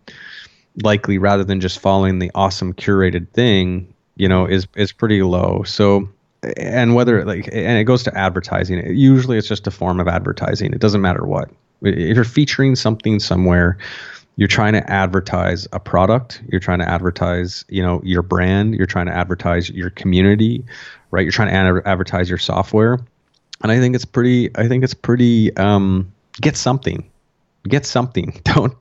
likely rather than just following the awesome curated thing you know is is pretty low. So and whether like and it goes to advertising. Usually it's just a form of advertising. It doesn't matter what. If you're featuring something somewhere you're trying to advertise a product you're trying to advertise you know your brand you're trying to advertise your community right? You're trying to ad- advertise your software and I think it's pretty. I think it's pretty. Um, get something, get something. Don't,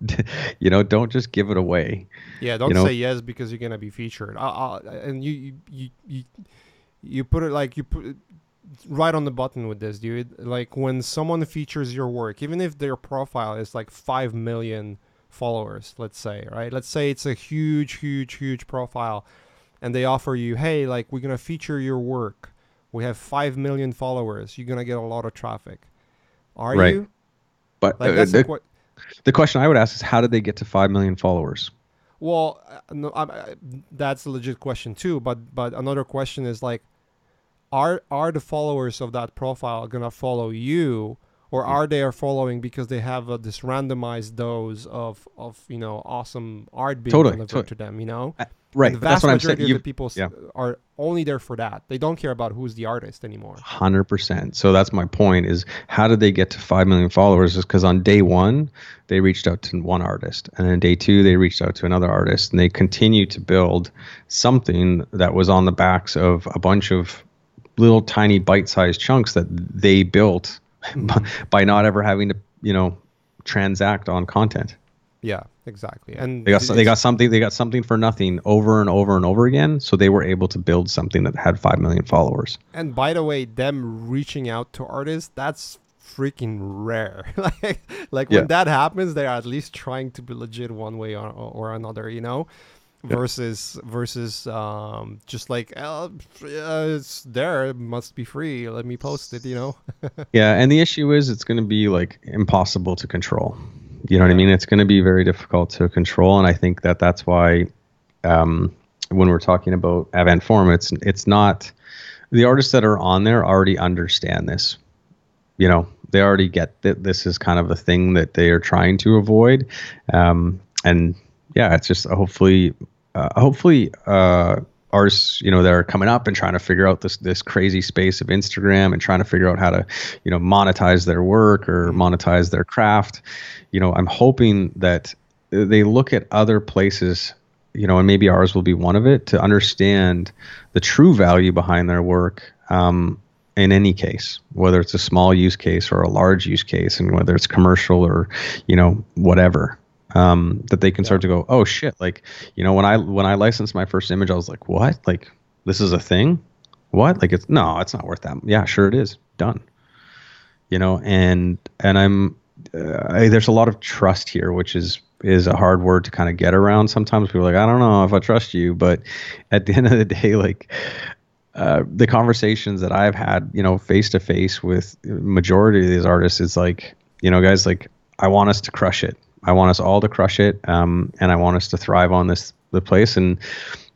you know, don't just give it away.
Yeah, don't
know?
say yes because you're gonna be featured. I, I, and you, you, you, you, you put it like you put it right on the button with this, dude. Like when someone features your work, even if their profile is like five million followers, let's say, right? Let's say it's a huge, huge, huge profile, and they offer you, hey, like we're gonna feature your work. We have five million followers. You're gonna get a lot of traffic. Are
Right.
you?
But
Like
uh,
that's
the,
que-
the question I would ask is, how did they get to five million followers?
Well, uh, no, I, I, that's a legit question too. But but another question is like, are are the followers of that profile gonna follow you, or are they are following because they have uh, this randomized dose of of you know awesome art being
Totally,
delivered
totally.
to them? You know,
Right.
And the
That's
vast
what I'm
majority
saying.
of
You
the people
yeah.
are only there for that. They don't care about who's the artist anymore.
Hundred percent. So that's my point: is how did they get to five million followers? Is because on day one they reached out to one artist, and then day two they reached out to another artist, and they continued to build something that was on the backs of a bunch of little tiny bite-sized chunks that they built mm-hmm. by not ever having to, you know, transact on content.
Yeah, exactly. And
They got they got something they got something for nothing over and over and over again, so they were able to build something that had five million followers.
And by the way, them reaching out to artists, that's freaking rare. like like
Yeah.
when that happens, they're at least trying to be legit one way or, or another, you know?
Yeah.
Versus versus um just like uh, uh, it's there, it must be free. Let me post it, you know?
Yeah, and the issue is it's going to be like impossible to control. You know what I mean? It's going to be very difficult to control, and I think that that's why um, when we're talking about Avant Form, it's it's not the artists that are on there already understand this. You know, they already get that this is kind of a thing that they are trying to avoid, um, and yeah, it's just hopefully, uh, hopefully. Uh, artists you know that are coming up and trying to figure out this this crazy space of Instagram and trying to figure out how to you know monetize their work or monetize their craft. You know i'm hoping that they look at other places you know and maybe ours will be one of it to understand the true value behind their work um, in any case whether it's a small use case or a large use case and whether it's commercial or you know whatever um, that they can start to go oh shit like you know when i when i licensed my first image i was like what? Like this is a thing? What? Like it's no it's not worth that. Yeah sure it is. Done. You know and and i'm uh, I, there's a lot of trust here which is is a hard word to kind of get around sometimes. People are like i don't know if i trust you but at the end of the day like uh, the conversations that i've had you know face to face with majority of these artists is like you know guys like i want us to crush it i want us all to crush it um, and i want us to thrive on this the place and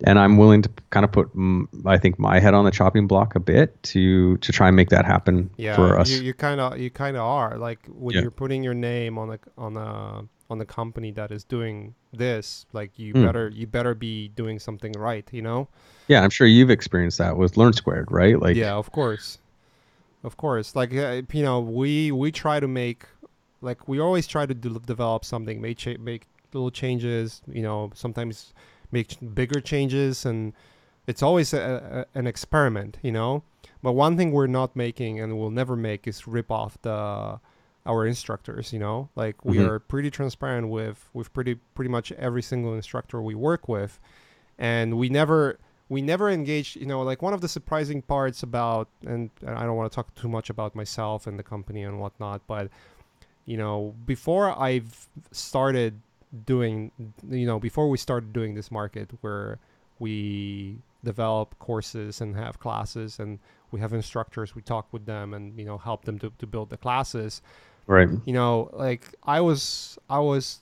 and i'm willing to kind of put mm, i think my head on the chopping block a bit to to try and make that happen
Yeah,
for us
you you kind of you kind of are like when
Yeah.
you're putting your name on the on a on the company that is doing this, like you
Hmm.
better you better be doing something right, you know?
yeah i'm sure you've experienced that with learn squared right like
yeah, of course, of course. Like uh, you know, we we try to make like we always try to de- develop something, make cha- make little changes. You know, sometimes make ch- bigger changes, and it's always a, a, an experiment. You know, but one thing we're not making and we'll never make is rip off the our instructors you know like we
Mhm.
are pretty transparent with with pretty pretty much every single instructor we work with and we never we never engaged you know like one of the surprising parts about and i don't want to talk too much about myself and the company and whatnot but you know before i've started doing you know before we started doing this market where we develop courses and have classes and we have instructors we talk with them and you know help them to, to build the classes
right
you know like i was i was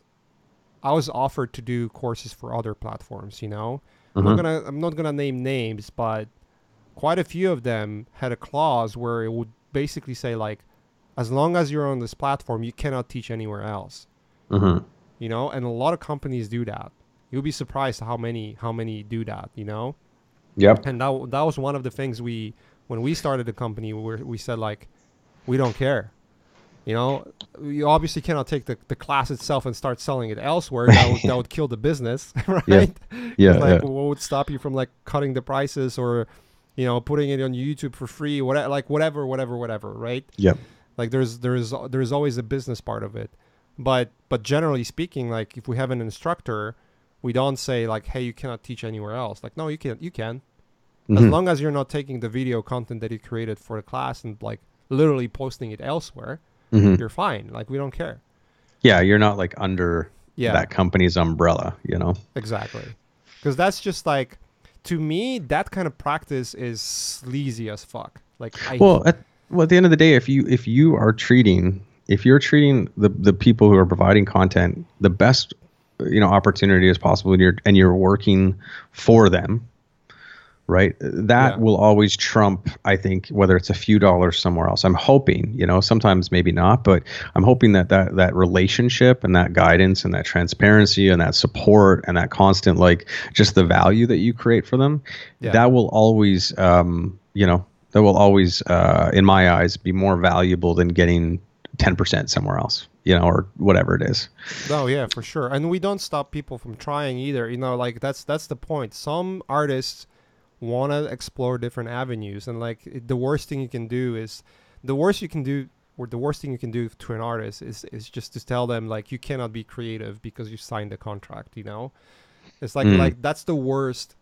i was offered to do courses for other platforms you know i'm not
Mhm.
gonna i'm not gonna name names but quite a few of them had a clause where it would basically say like as long as you're on this platform you cannot teach anywhere else.
Mhm.
you know? And a lot of companies do that. You'll be surprised how many how many do that you know?
Yep.
And that, that was one of the things we when we started the company where we said like we don't care. You know? You obviously cannot take the, the class itself and start selling it elsewhere. That would, that would kill the business right?
Yeah. yeah,
like
yeah.
what would stop you from like cutting the prices or you know putting it on youtube for free whatever like whatever whatever whatever right?
Yep.
Like there's there's there's always a business part of it. But but generally speaking like if we have an instructor we don't say like hey you cannot teach anywhere else. Like no you can you can. As
Mhm.
long as you're not taking the video content that you created for the class and like literally posting it elsewhere
Mhm.
you're fine. Like we don't care.
Yeah you're not like under
yeah.
that company's umbrella you know?
Exactly. Because that's just like to me that kind of practice is sleazy as fuck. Like I,
well at, well at the end of the day if you if you are treating if you're treating the the people who are providing content the best you know opportunity as possible and you're and you're working for them right that
Yeah.
will always trump i think whether it's a few dollars somewhere else i'm hoping you know sometimes maybe not but i'm hoping that that that relationship and that guidance and that transparency and that support and that constant like just the value that you create for them
Yeah.
that will always um you know that will always uh in my eyes be more valuable than getting 10% somewhere else you know or whatever it is
Oh yeah, for sure. And we don't stop people from trying either. You know, like that's that's the point. Some artists want to explore different avenues and like it- the worst thing you can do is the worst you can do or the worst thing you can do to an artist is is just to tell them like you cannot be creative because you signed a contract. You know, it's like
Mm.
like that's the worst.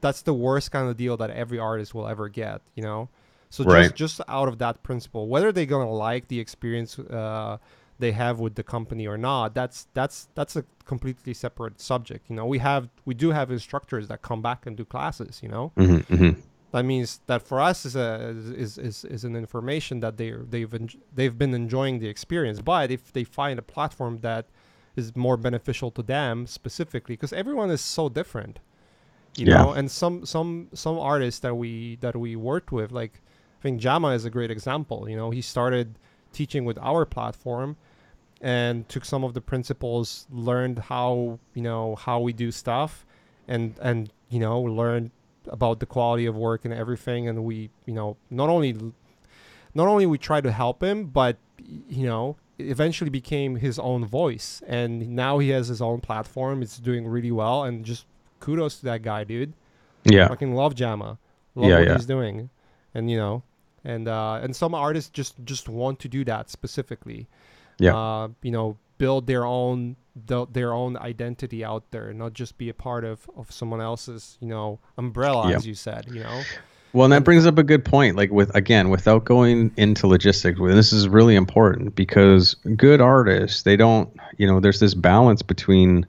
That's the worst kind of deal that every artist will ever get. You know, so
Right.
just just out of that principle, whether they're gonna like the experience uh, they have with the company or not, that's that's that's a completely separate subject. You know, we have we do have instructors that come back and do classes. You know,
hmm hmm
that means that for us is a is is, is an information that they they've en- they've been enjoying the experience. But if they find a platform that is more beneficial to them specifically, because everyone is so different, you
Yeah.
know. And some some some artists that we that we worked with, like I think Jama is a great example. You know, he started teaching with our platform and took some of the principles, learned how you know how we do stuff, and and you know learned about the quality of work and everything. And we you know not only not only we try to help him, but you know eventually became his own voice, and now he has his own platform. It's doing really well, and just kudos to that guy, dude
Yeah.
fucking love Jama, love
Yeah,
what
yeah.
he's doing, and you know, and uh, and some artists just just want to do that specifically.
Yeah.
Uh, you know, build their own the, their own identity out there, not just be a part of of someone else's you know umbrella,
Yeah.
as you said. You know.
Well, and that brings up a good point. Like with again, without going into logistics, this is really important because good artists, they don't, you know, there's this balance between,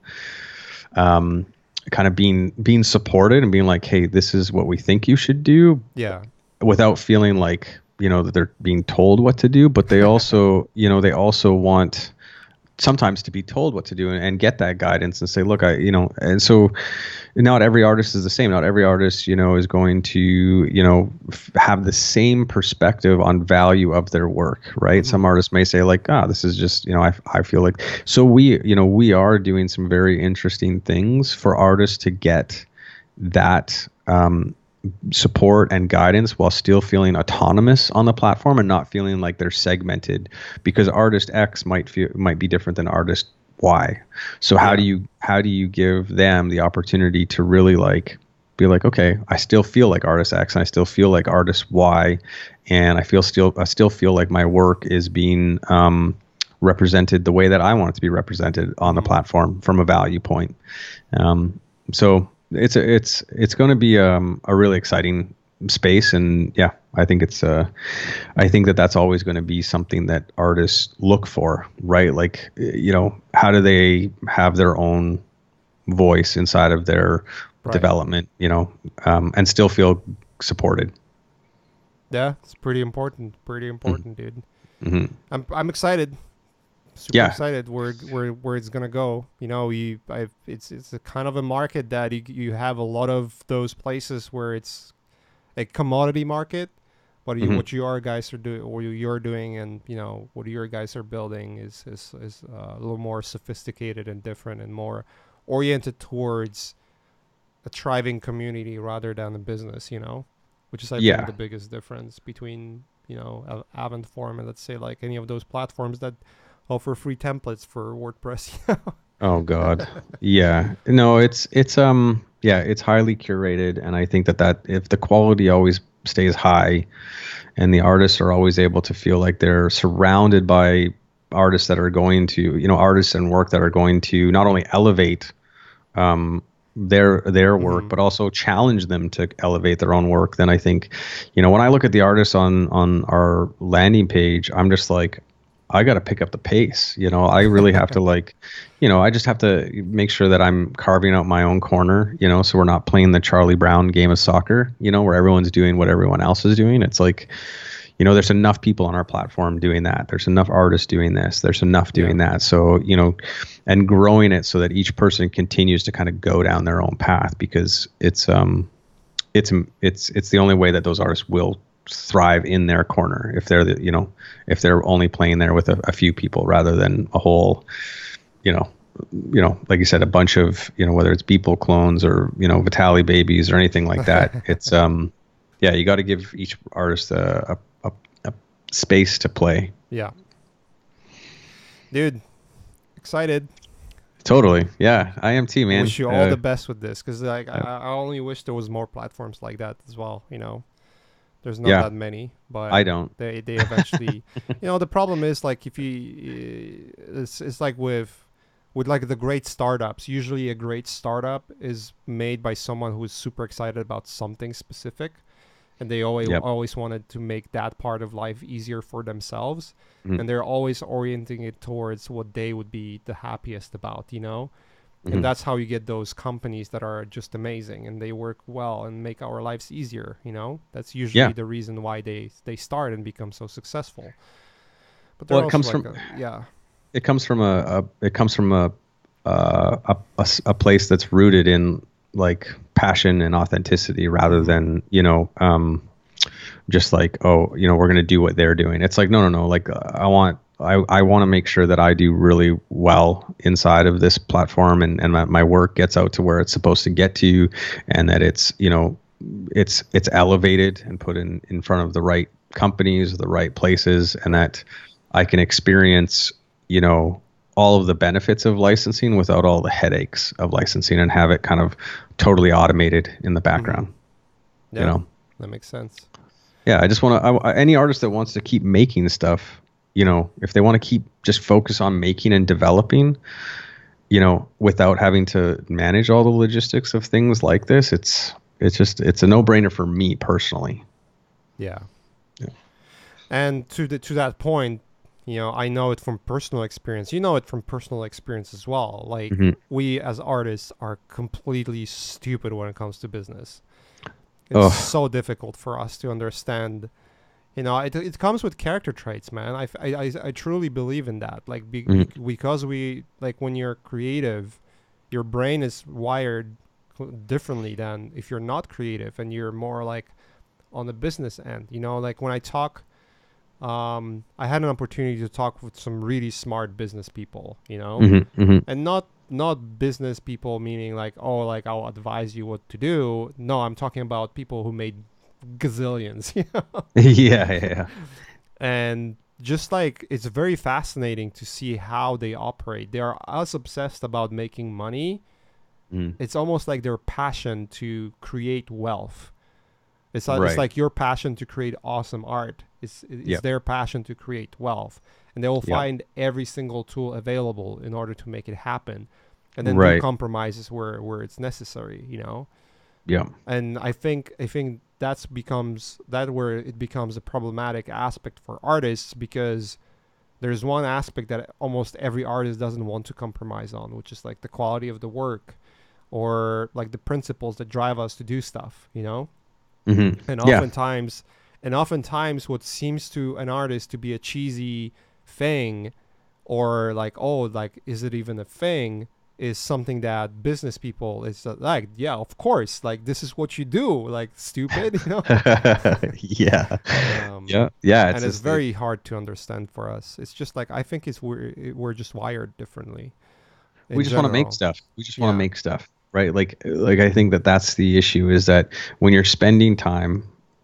um, kind of being being supported and being like, hey, this is what we think you should do,
Yeah.
without feeling like you know that they're being told what to do. But they also, you know, they also want sometimes to be told what to do and, and get that guidance and say, look, I, you know, and so not every artist is the same. Not every artist, you know, is going to, you know, f- have the same perspective on value of their work, right? Some artists may say like, ah, this is just, you know, I, I feel like, so we, you know, we are doing some very interesting things for artists to get that, um, support and guidance while still feeling autonomous on the platform and not feeling like they're segmented because artist X might feel might be different than artist Y. So how do you how do you give them the opportunity to really like be like okay, I still feel like artist X and I still feel like artist Y and I feel still I still feel like my work is being um represented the way that I want it to be represented on the platform from a value point. Um, so it's a, it's it's going to be um, a really exciting space, and yeah, I think it's uh, I think that that's always going to be something that artists look for, right? Like you know, how do they have their own voice inside of their
Right.
development, you know, um, and still feel supported.
Yeah, it's pretty important. Pretty important, dude.
hmm
I'm I'm excited. Super
Yeah.
excited where where where it's gonna go. You know, you I it's it's a kind of a market that you you have a lot of those places where it's a commodity market. What you
Mhm.
what your guys are doing, or you're doing, and you know what your guys are building is is is uh, a little more sophisticated and different and more oriented towards a thriving community rather than a business. You know, which is I
Yeah.
think the biggest difference between you know Av- Avant Form and let's say like any of those platforms that offer free templates for WordPress.
Oh God, yeah. No, it's it's um yeah, it's highly curated, and I think that that if the quality always stays high, and the artists are always able to feel like they're surrounded by artists that are going to you know artists and work that are going to not only elevate um their their work
Mhm.
but also challenge them to elevate their own work then i think you know when i look at the artists on on our landing page i'm just like i got to pick up the pace you know? I really have to like you know i just have to make sure that i'm carving out my own corner you know so we're not playing the charlie brown game of soccer you know where everyone's doing what everyone else is doing. It's like you know there's enough people on our platform doing that. There's enough artists doing this. There's enough doing that. So you know and growing it so that each person continues to kind of go down their own path because it's um it's it's it's the only way that those artists will thrive in their corner if they're the you know if they're only playing there with a, a few people rather than a whole you know you know like you said a bunch of you know whether it's Beeple clones or you know Vitaly babies or anything like that. It's um yeah you got to give each artist a, a, a, a space to play.
Yeah, dude, excited.
totally. Yeah. I am too man.
Wish you all
Uh,
the best with this, because like I, I only wish there was more platforms like that as well. You know, There's not
Yeah.
that many, but
I don't.
they they eventually you know the problem is like if you it's, it's like with with like the great startups usually a great startup is made by someone who is super excited about something specific and they always
Yep.
always wanted to make that part of life easier for themselves
Mhm.
and they're always orienting it towards what they would be the happiest about you know
Mhm.
and that's how you get those companies that are just amazing and they work well and make our lives easier you know? That's usually
Yeah.
the reason why they they start and become so successful. But
Well, it comes
also
from-
a- yeah.
It comes from a, a it comes from a, uh, a a a place that's rooted in like passion and authenticity rather than you know um just like oh you know we're going to do what they're doing. It's like no no no like uh, i want i i want to make sure that i do really well inside of this platform and and my, my work gets out to where it's supposed to get to and that it's you know it's it's elevated and put in in front of the right companies the right places and that i can experience you know all of the benefits of licensing without all the headaches of licensing and have it kind of totally automated in the mm-hmm. background
yeah
you know?
that makes sense.
Yeah i just want to any artist that wants to keep making stuff you know if they want to keep just focus on making and developing you know without having to manage all the logistics of things like this it's it's just it's a no-brainer for me personally
yeah
Yeah.
and to the to that point you know i know it from personal experience you know it from personal experience as well like
Mhm.
we as artists are completely stupid when it comes to business it's
Ugh.
so difficult for us to understand you know it, it comes with character traits man. I, I, I, truly believe in that. Like be,
Mhm.
because we like when you're creative your brain is wired differently than if you're not creative and you're more like on the business end you know? Like when i talk um, i had an opportunity to talk with some really smart business people you know?
Mhm, mhm.
and not not business people meaning like oh like i'll advise you what to do. No i'm talking about people who made gazillions you know?
Yeah yeah yeah.
And just like it's very fascinating to see how they operate. They are as obsessed about making money
Mm.
it's almost like their passion to create wealth. It's, like,
Right.
it's like your passion to create awesome art. It's, it's
Yep.
their passion to create wealth. And they will
Yep.
find every single tool available in order to make it happen. And then do compromises where, where it's necessary you know
yeah
and I think I think that's becomes that where it becomes a problematic aspect for artists because there's one aspect that almost every artist doesn't want to compromise on, which is like the quality of the work or like the principles that drive us to do stuff, you know?
hmm
And
Yeah.
oftentimes and oftentimes what seems to an artist to be a cheesy thing or like oh like is it even a thing is something that business people is uh, like yeah of course like this is what you do like stupid you know?
Yeah.
Um,
yeah yeah
and it's very hard to understand for us. It's just like i think it's we're we're just wired differently
we just want to make stuff. We just want to
Yeah.
make stuff right? Like like i think that that's the issue is that when you're spending time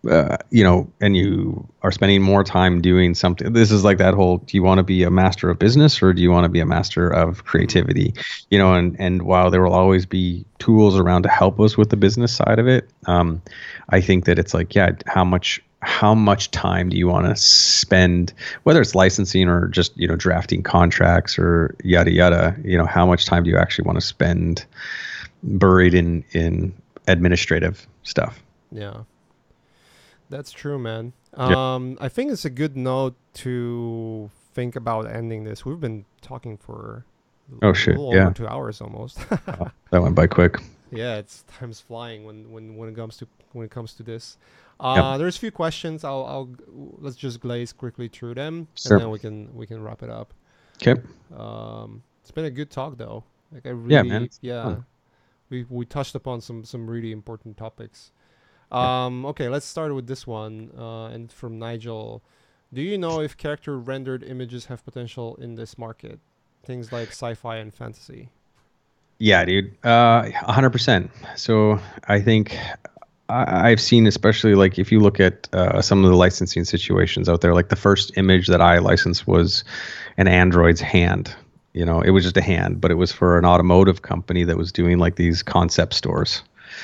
uh, you know and you are spending more time doing something this is like that whole do you want to be a master of business or do you want to be a master of creativity you know and and while there will always be tools around to help us with the business side of it um i think that it's like yeah how much how much time do you want to spend whether it's licensing or just you know drafting contracts or yada yada you know how much time do you actually want to spend buried in in administrative stuff
Yeah. That's true, man.
Yeah.
Um, I think it's a good note to think about ending this. We've been talking for
Oh, shit,
little
yeah.
over two hours almost.
that went by quick
yeah, it's time's flying when, when, when it comes to when it comes to this. Uh, There's a few questions. I'll I'll let's just glaze quickly through them,
Sure.
and then we can we can wrap it up.
okay
Um, it's been a good talk though. Like I really,
Yeah, man,
yeah,
fun.
we we touched upon some some really important topics. Um, okay, let's start with this one. Uh, and from Nigel, do you know if character rendered images have potential in this market? Things like sci-fi and fantasy.
Yeah, dude. Uh, 100%. So I think I, I've seen, especially like if you look at uh, some of the licensing situations out there, like the first image that I licensed was an android's hand. You know, it was just a hand, but it was for an automotive company that was doing like these concept stores.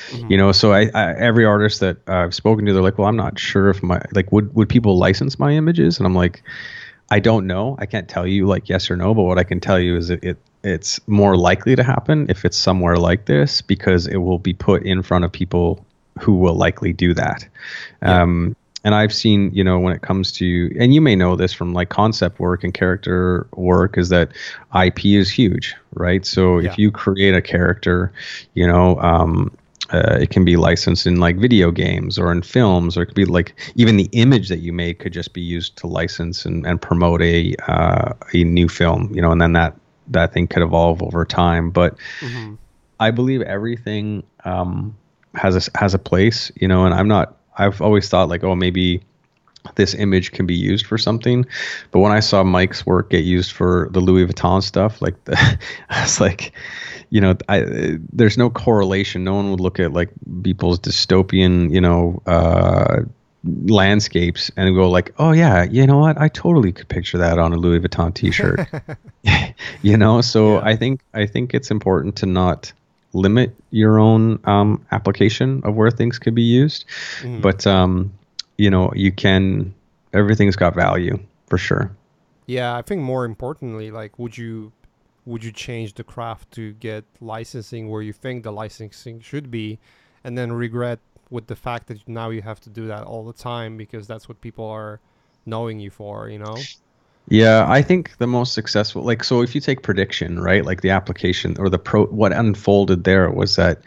Mm-hmm. You know, so I, I, every artist that I've spoken to, they're like, well, I'm not sure if my like would would people license my images, and I'm like, I don't know. I can't tell you like yes or no, but what I can tell you is it, it it's more likely to happen if it's somewhere like this because it will be put in front of people who will likely do that. Yeah. Um, and I've seen, you know, when it comes to, and you may know this from like concept work and character work, is that IP is huge, right? So yeah. if you create a character, you know, um, uh, it can be licensed in like video games or in films, or it could be like even the image that you made could just be used to license and, and promote a uh, a new film, you know, and then that that thing could evolve over time. But mm-hmm. I believe everything um, has a has a place, you know, and I'm not I've always thought like, oh, maybe this image can be used for something. But when I saw Mike's work get used for the Louis Vuitton stuff, like the, I was like, you know, I, there's no correlation. No one would look at like people's dystopian, you know, uh, landscapes and go like, oh yeah, you know what? I totally could picture that on a Louis Vuitton T-shirt. you know, so yeah. I think I think it's important to not limit your own um, application of where things could be used. Mm. But um, you know, you can. Everything's got value for sure.
Yeah, I think more importantly, like, would you would you change the craft to get licensing where you think the licensing should be, and then regret with the fact that now you have to do that all the time because that's what people are knowing you for, you know?
Yeah, I think the most successful, like, so if you take prediction, right, like the application or the pro, what unfolded there was that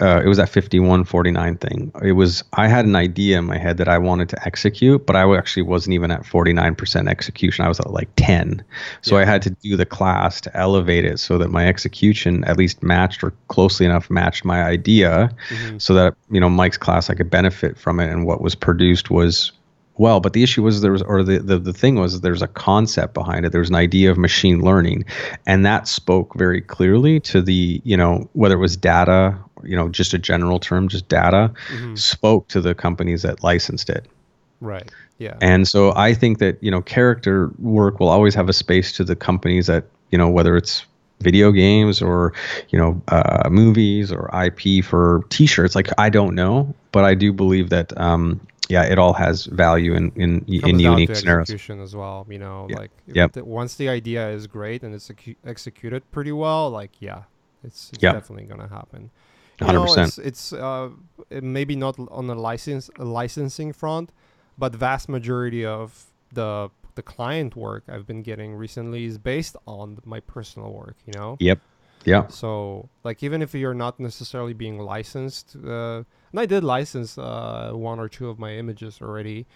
uh, it was that 5149 thing. It was, I had an idea in my head that I wanted to execute, but I actually wasn't even at 49% execution. I was at like 10. So yeah. I had to do the class to elevate it so that my execution at least matched or closely enough matched my idea mm-hmm. so that, you know, Mike's class, I could benefit from it. And what was produced was well but the issue was there was or the, the, the thing was there's a concept behind it there's an idea of machine learning and that spoke very clearly to the you know whether it was data you know just a general term just data mm-hmm. spoke to the companies that licensed it
right yeah
and so i think that you know character work will always have a space to the companies that you know whether it's video games or you know uh, movies or ip for t-shirts like i don't know but i do believe that um, yeah, it all has value in in, in unique scenarios.
As well, you know,
yeah.
like
yep.
the, once the idea is great and it's ecu- executed pretty well, like yeah, it's, it's yep. definitely gonna happen.
Hundred percent.
It's, it's uh, it maybe not on the license licensing front, but vast majority of the the client work I've been getting recently is based on my personal work. You know.
Yep. Yeah.
So like even if you're not necessarily being licensed. Uh, and I did license uh, one or two of my images already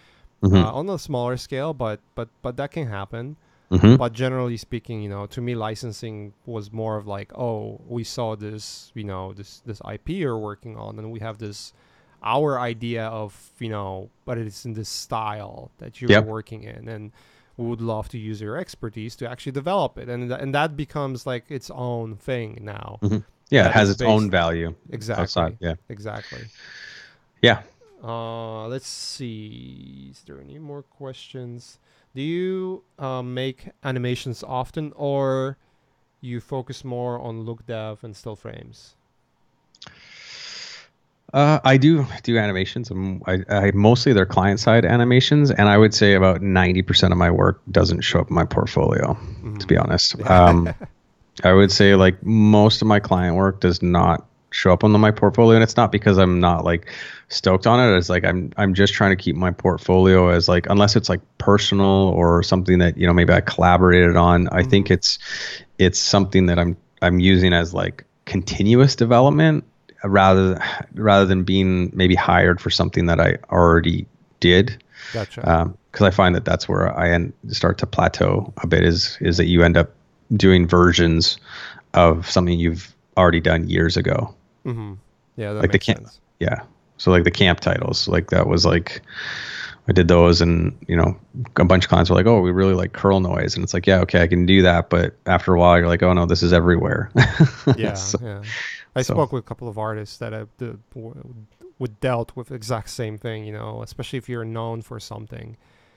mm-hmm. uh, on a smaller scale, but but but that can happen. Mm-hmm. But generally speaking, you know, to me, licensing was more of like, oh, we saw this, you know, this this IP you're working on, and we have this our idea of, you know, but it's in this style that you're yep. working in, and we would love to use your expertise to actually develop it, and th- and that becomes like its own thing now.
Mm-hmm. Yeah, it has its own value.
Exactly.
Outside. Yeah.
Exactly.
Yeah.
Uh, let's see. Is there any more questions? Do you uh, make animations often, or you focus more on look dev and still frames?
Uh, I do do animations. I, I mostly they're client side animations, and I would say about ninety percent of my work doesn't show up in my portfolio. Mm-hmm. To be honest, um, I would say like most of my client work does not show up on my portfolio, and it's not because I'm not like stoked on it. It's like I'm I'm just trying to keep my portfolio as like unless it's like personal or something that you know maybe I collaborated on. Mm-hmm. I think it's it's something that I'm I'm using as like continuous development rather rather than being maybe hired for something that I already did.
Gotcha.
Because um, I find that that's where I end, start to plateau a bit. Is is that you end up doing versions of something you've already done years ago.
Mm-hmm. Yeah, like the camp. Sense.
Yeah, so like the camp titles, like that was like I did those, and you know, a bunch of clients were like, "Oh, we really like curl noise," and it's like, "Yeah, okay, I can do that," but after a while, you're like, "Oh no, this is everywhere."
yeah, so, yeah. I so. spoke with a couple of artists that have the, would dealt with exact same thing, you know, especially if you're known for something.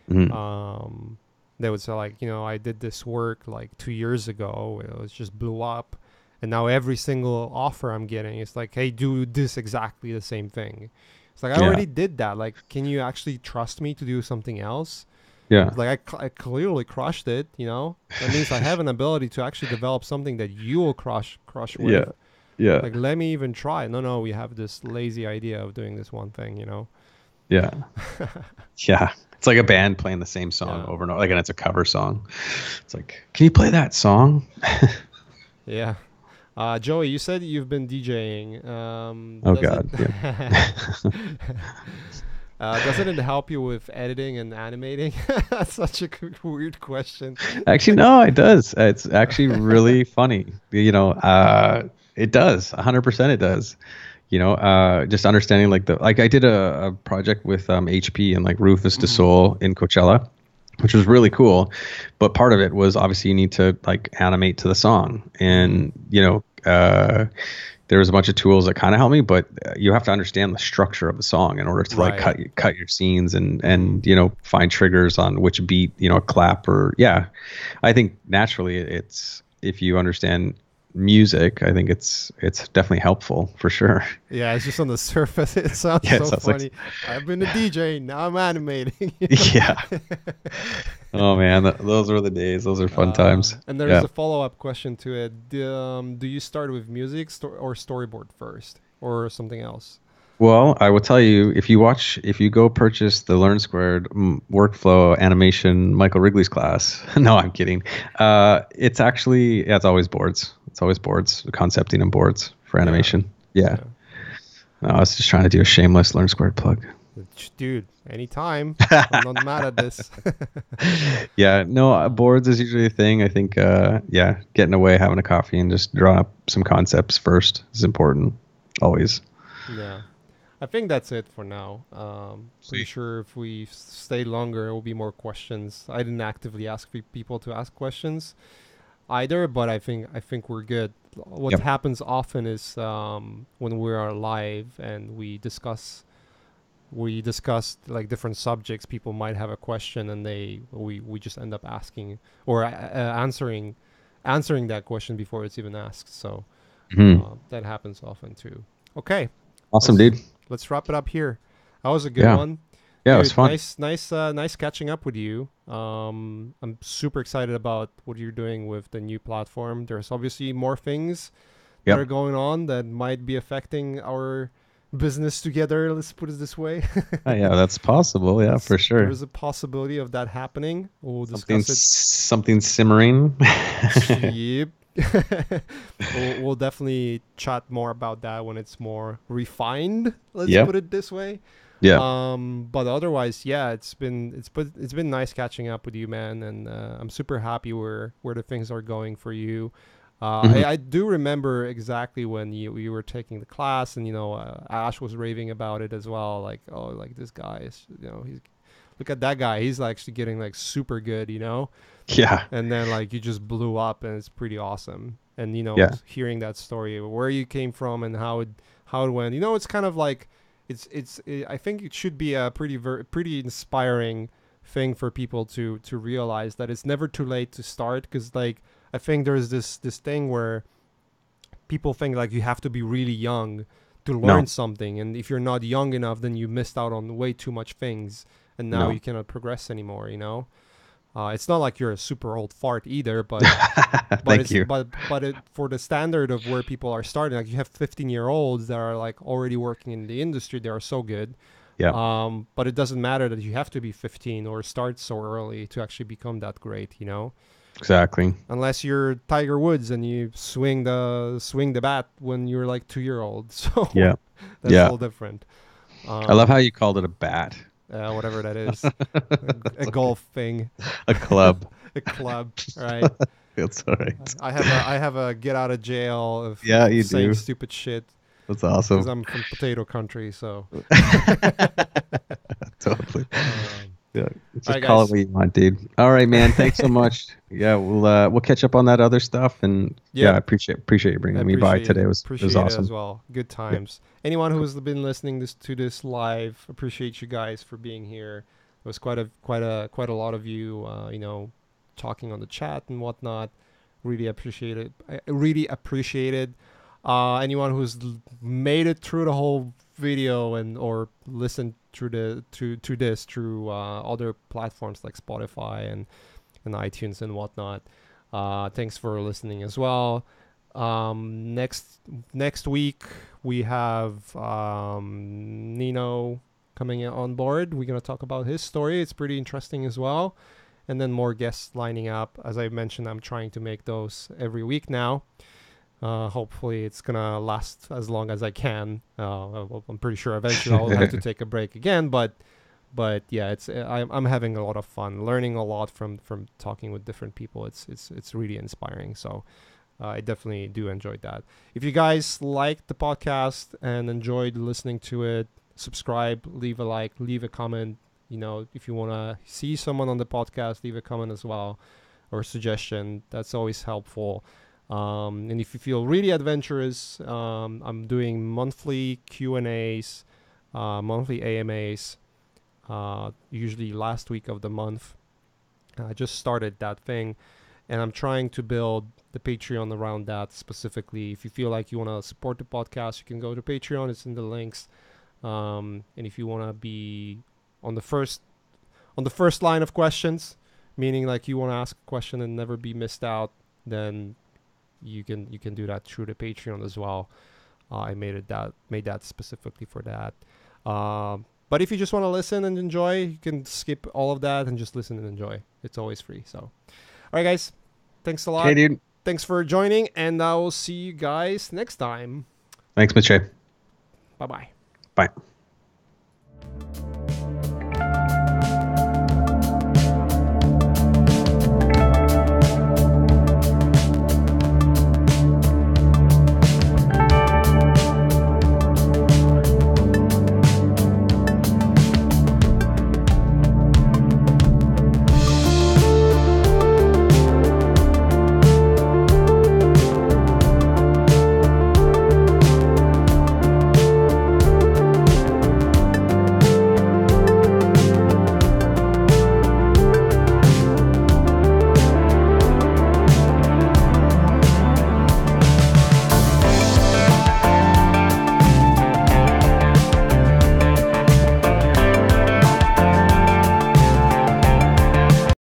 Mm-hmm. Um, they would say like, you know, I did this work like two years ago. It was just blew up, and now every single offer I'm getting is like, hey, do this exactly the same thing. It's like I
Yeah.
already did that. Like, can you actually trust me to do something else?
Yeah.
Like I, cl- I clearly crushed it. You know, that means I have an ability to actually develop something that you will crush crush with.
Yeah. Yeah.
Like, let me even try. No, no, we have this lazy idea of doing this one thing. You know.
Yeah. yeah. It's like a band playing the same song
Yeah.
over and over. Like, and it's a cover song. It's like, can you play that song?
Yeah. Uh, Joey, you said you've been DJing. Um,
Oh, God,
It, uh, doesn't it help you with editing and animating? That's such a weird question.
actually, no, it does. It's actually really funny. You know, uh, it does. 100% it does. You know, uh, just understanding like the, like I did a, a project with um, HP and like Rufus
Mm-hmm.
Du Sol in Coachella. Which was really cool, but part of it was obviously you need to like animate to the song, and you know, uh, there was a bunch of tools that kind of help me, but uh, you have to understand the structure of the song in order to like cut cut your scenes and and you know find triggers on which beat you know a clap or yeah. I think naturally it's if you understand music, I think it's it's definitely helpful for sure.
Yeah, it's just on the surface. It sounds
Yeah, it
so
sounds like-
funny. I've been a DJ. Now I'm animating.
yeah. oh man, th- those were the days. Those are fun
Uh,
times.
And there's
yeah.
a follow up question to it. Do, um, do you start with music sto- or storyboard first, or something else?
Well, I will tell you if you watch, if you go purchase the Learn Squared mm, workflow animation Michael Wrigley's class. no, I'm kidding. Uh, it's actually yeah, it's always boards. It's always boards, concepting and boards for animation. Yeah. No, I was just trying to do a shameless Learn Squared plug.
Dude, anytime. I'm not mad at this.
Yeah, no, uh, boards is usually a thing. I think, uh, yeah, getting away, having a coffee, and just drawing up some concepts first is important. Always.
yeah. I think that's it for now. Um, pretty sure if we stay longer, it will be more questions. I didn't actively ask people to ask questions either, but I think I think we're good. What
Yep.
happens often is um, when we are live and we discuss we discuss like different subjects people might have a question and they we, we just end up asking or uh, uh, answering answering that question before it's even asked so
Mhm.
uh, that happens often too okay
Awesome,
let's-
dude.
let's wrap it up here that was a good
Yeah.
one
Yeah, it was fun.
Nice, nice, uh, nice catching up with you. Um, I'm super excited about what you're doing with the new platform. There's obviously more things
Yep.
that are going on that might be affecting our business together. Let's put it this way.
Uh, yeah, that's possible. Yeah, for sure.
There's a possibility of that happening. We'll
Something, something simmering.
yep. we'll, we'll definitely chat more about that when it's more refined. Let's
Yep.
put it this way.
yeah.
Um, but otherwise, yeah, it's been it's been it's been nice catching up with you, man, and uh, I'm super happy where where the things are going for you. Uh,
Mhm.
I, I do remember exactly when you you were taking the class, and you know uh, Ash was raving about it as well. Like, oh, like this guy is, you know, he's look at that guy. He's actually getting like super good, you know.
yeah.
And then like you just blew up, and it's pretty awesome. And you know,
Yeah.
hearing that story, where you came from, and how it how it went. You know, it's kind of like it's it's. i I think it should be a pretty ver- pretty inspiring thing for people to to realize that it's never too late to start. Because like I think there's this this thing where people think like you have to be really young to
No.
learn something, and if you're not young enough, then you missed out on way too much things, and now
No.
you cannot progress anymore. You know. Uh, it's not like you're a super old fart either, but but
Thank
it's,
you.
But but it, for the standard of where people are starting, like you have 15 year olds that are like already working in the industry, they are so good.
Yeah.
Um, but it doesn't matter that you have to be 15 or start so early to actually become that great, you know.
Exactly.
Unless you're Tiger Woods and you swing the swing the bat when you're like two year old, so
Yeah.
that's
Yeah.
a little different. Um,
I love how you called it a bat,
uh, whatever that is, a, a golf thing,
a club.
a club, right?
It's all right.
I have a I have a get out of jail of
Yeah, you
saying
do.
stupid shit
That's awesome. because.
I'm from potato country. So
totally.
um,
Yeah. Just
Alright,
call
guys.
it what you want, dude. All right, man. Thanks so much. Yeah, we'll uh, we'll catch up on that other stuff, and yeah,
Yeah.
I appreciate appreciate you
I
bringing me by today. It was it
appreciate
was
it
awesome.
as well. Good times. Anyone who's been listening this to this live, appreciate you guys for being here. It was quite a quite a quite a lot of you, uh, you know, talking on the chat and whatnot. Really appreciate it. I really appreciate it. Uh, anyone who's made it through the whole video and or listened through the to to this through uh, other platforms like Spotify and and iTunes and whatnot. Uh, thanks for listening as well. Um, next next week we have um, Nino coming on board. We're gonna talk about his story. It's pretty interesting as well, and then more guests lining up. As I mentioned, I'm trying to make those every week now. Uh, hopefully, it's gonna last as long as I can. Uh, I'm pretty sure eventually I'll have to take a break again, but but yeah, it's I'm I'm having a lot of fun, learning a lot from from talking with different people. It's it's it's really inspiring. So uh, I definitely do enjoy that. If you guys liked the podcast and enjoyed listening to it, subscribe, leave a like, leave a comment. You know, if you want to see someone on the podcast, leave a comment as well or suggestion. That's always helpful. Um, and if you feel really adventurous, um, I'm doing monthly Q and A's, uh, monthly AMAs, uh, usually last week of the month. I just started that thing, and I'm trying to build the Patreon around that specifically. If you feel like you want to support the podcast, you can go to Patreon. It's in the links. Um, and if you want to be on the first on the first line of questions, meaning like you want to ask a question and never be missed out, then you can you can do that through the Patreon as well. Uh, I made it that made that specifically for that. Um, but if you just want to listen and enjoy, you can skip all of that and just listen and enjoy. It's always free. So, all right, guys, thanks a lot.
Hey, dude.
Thanks for joining, and I will see you guys next time.
Thanks, Maciej.
Bye-bye.
Bye.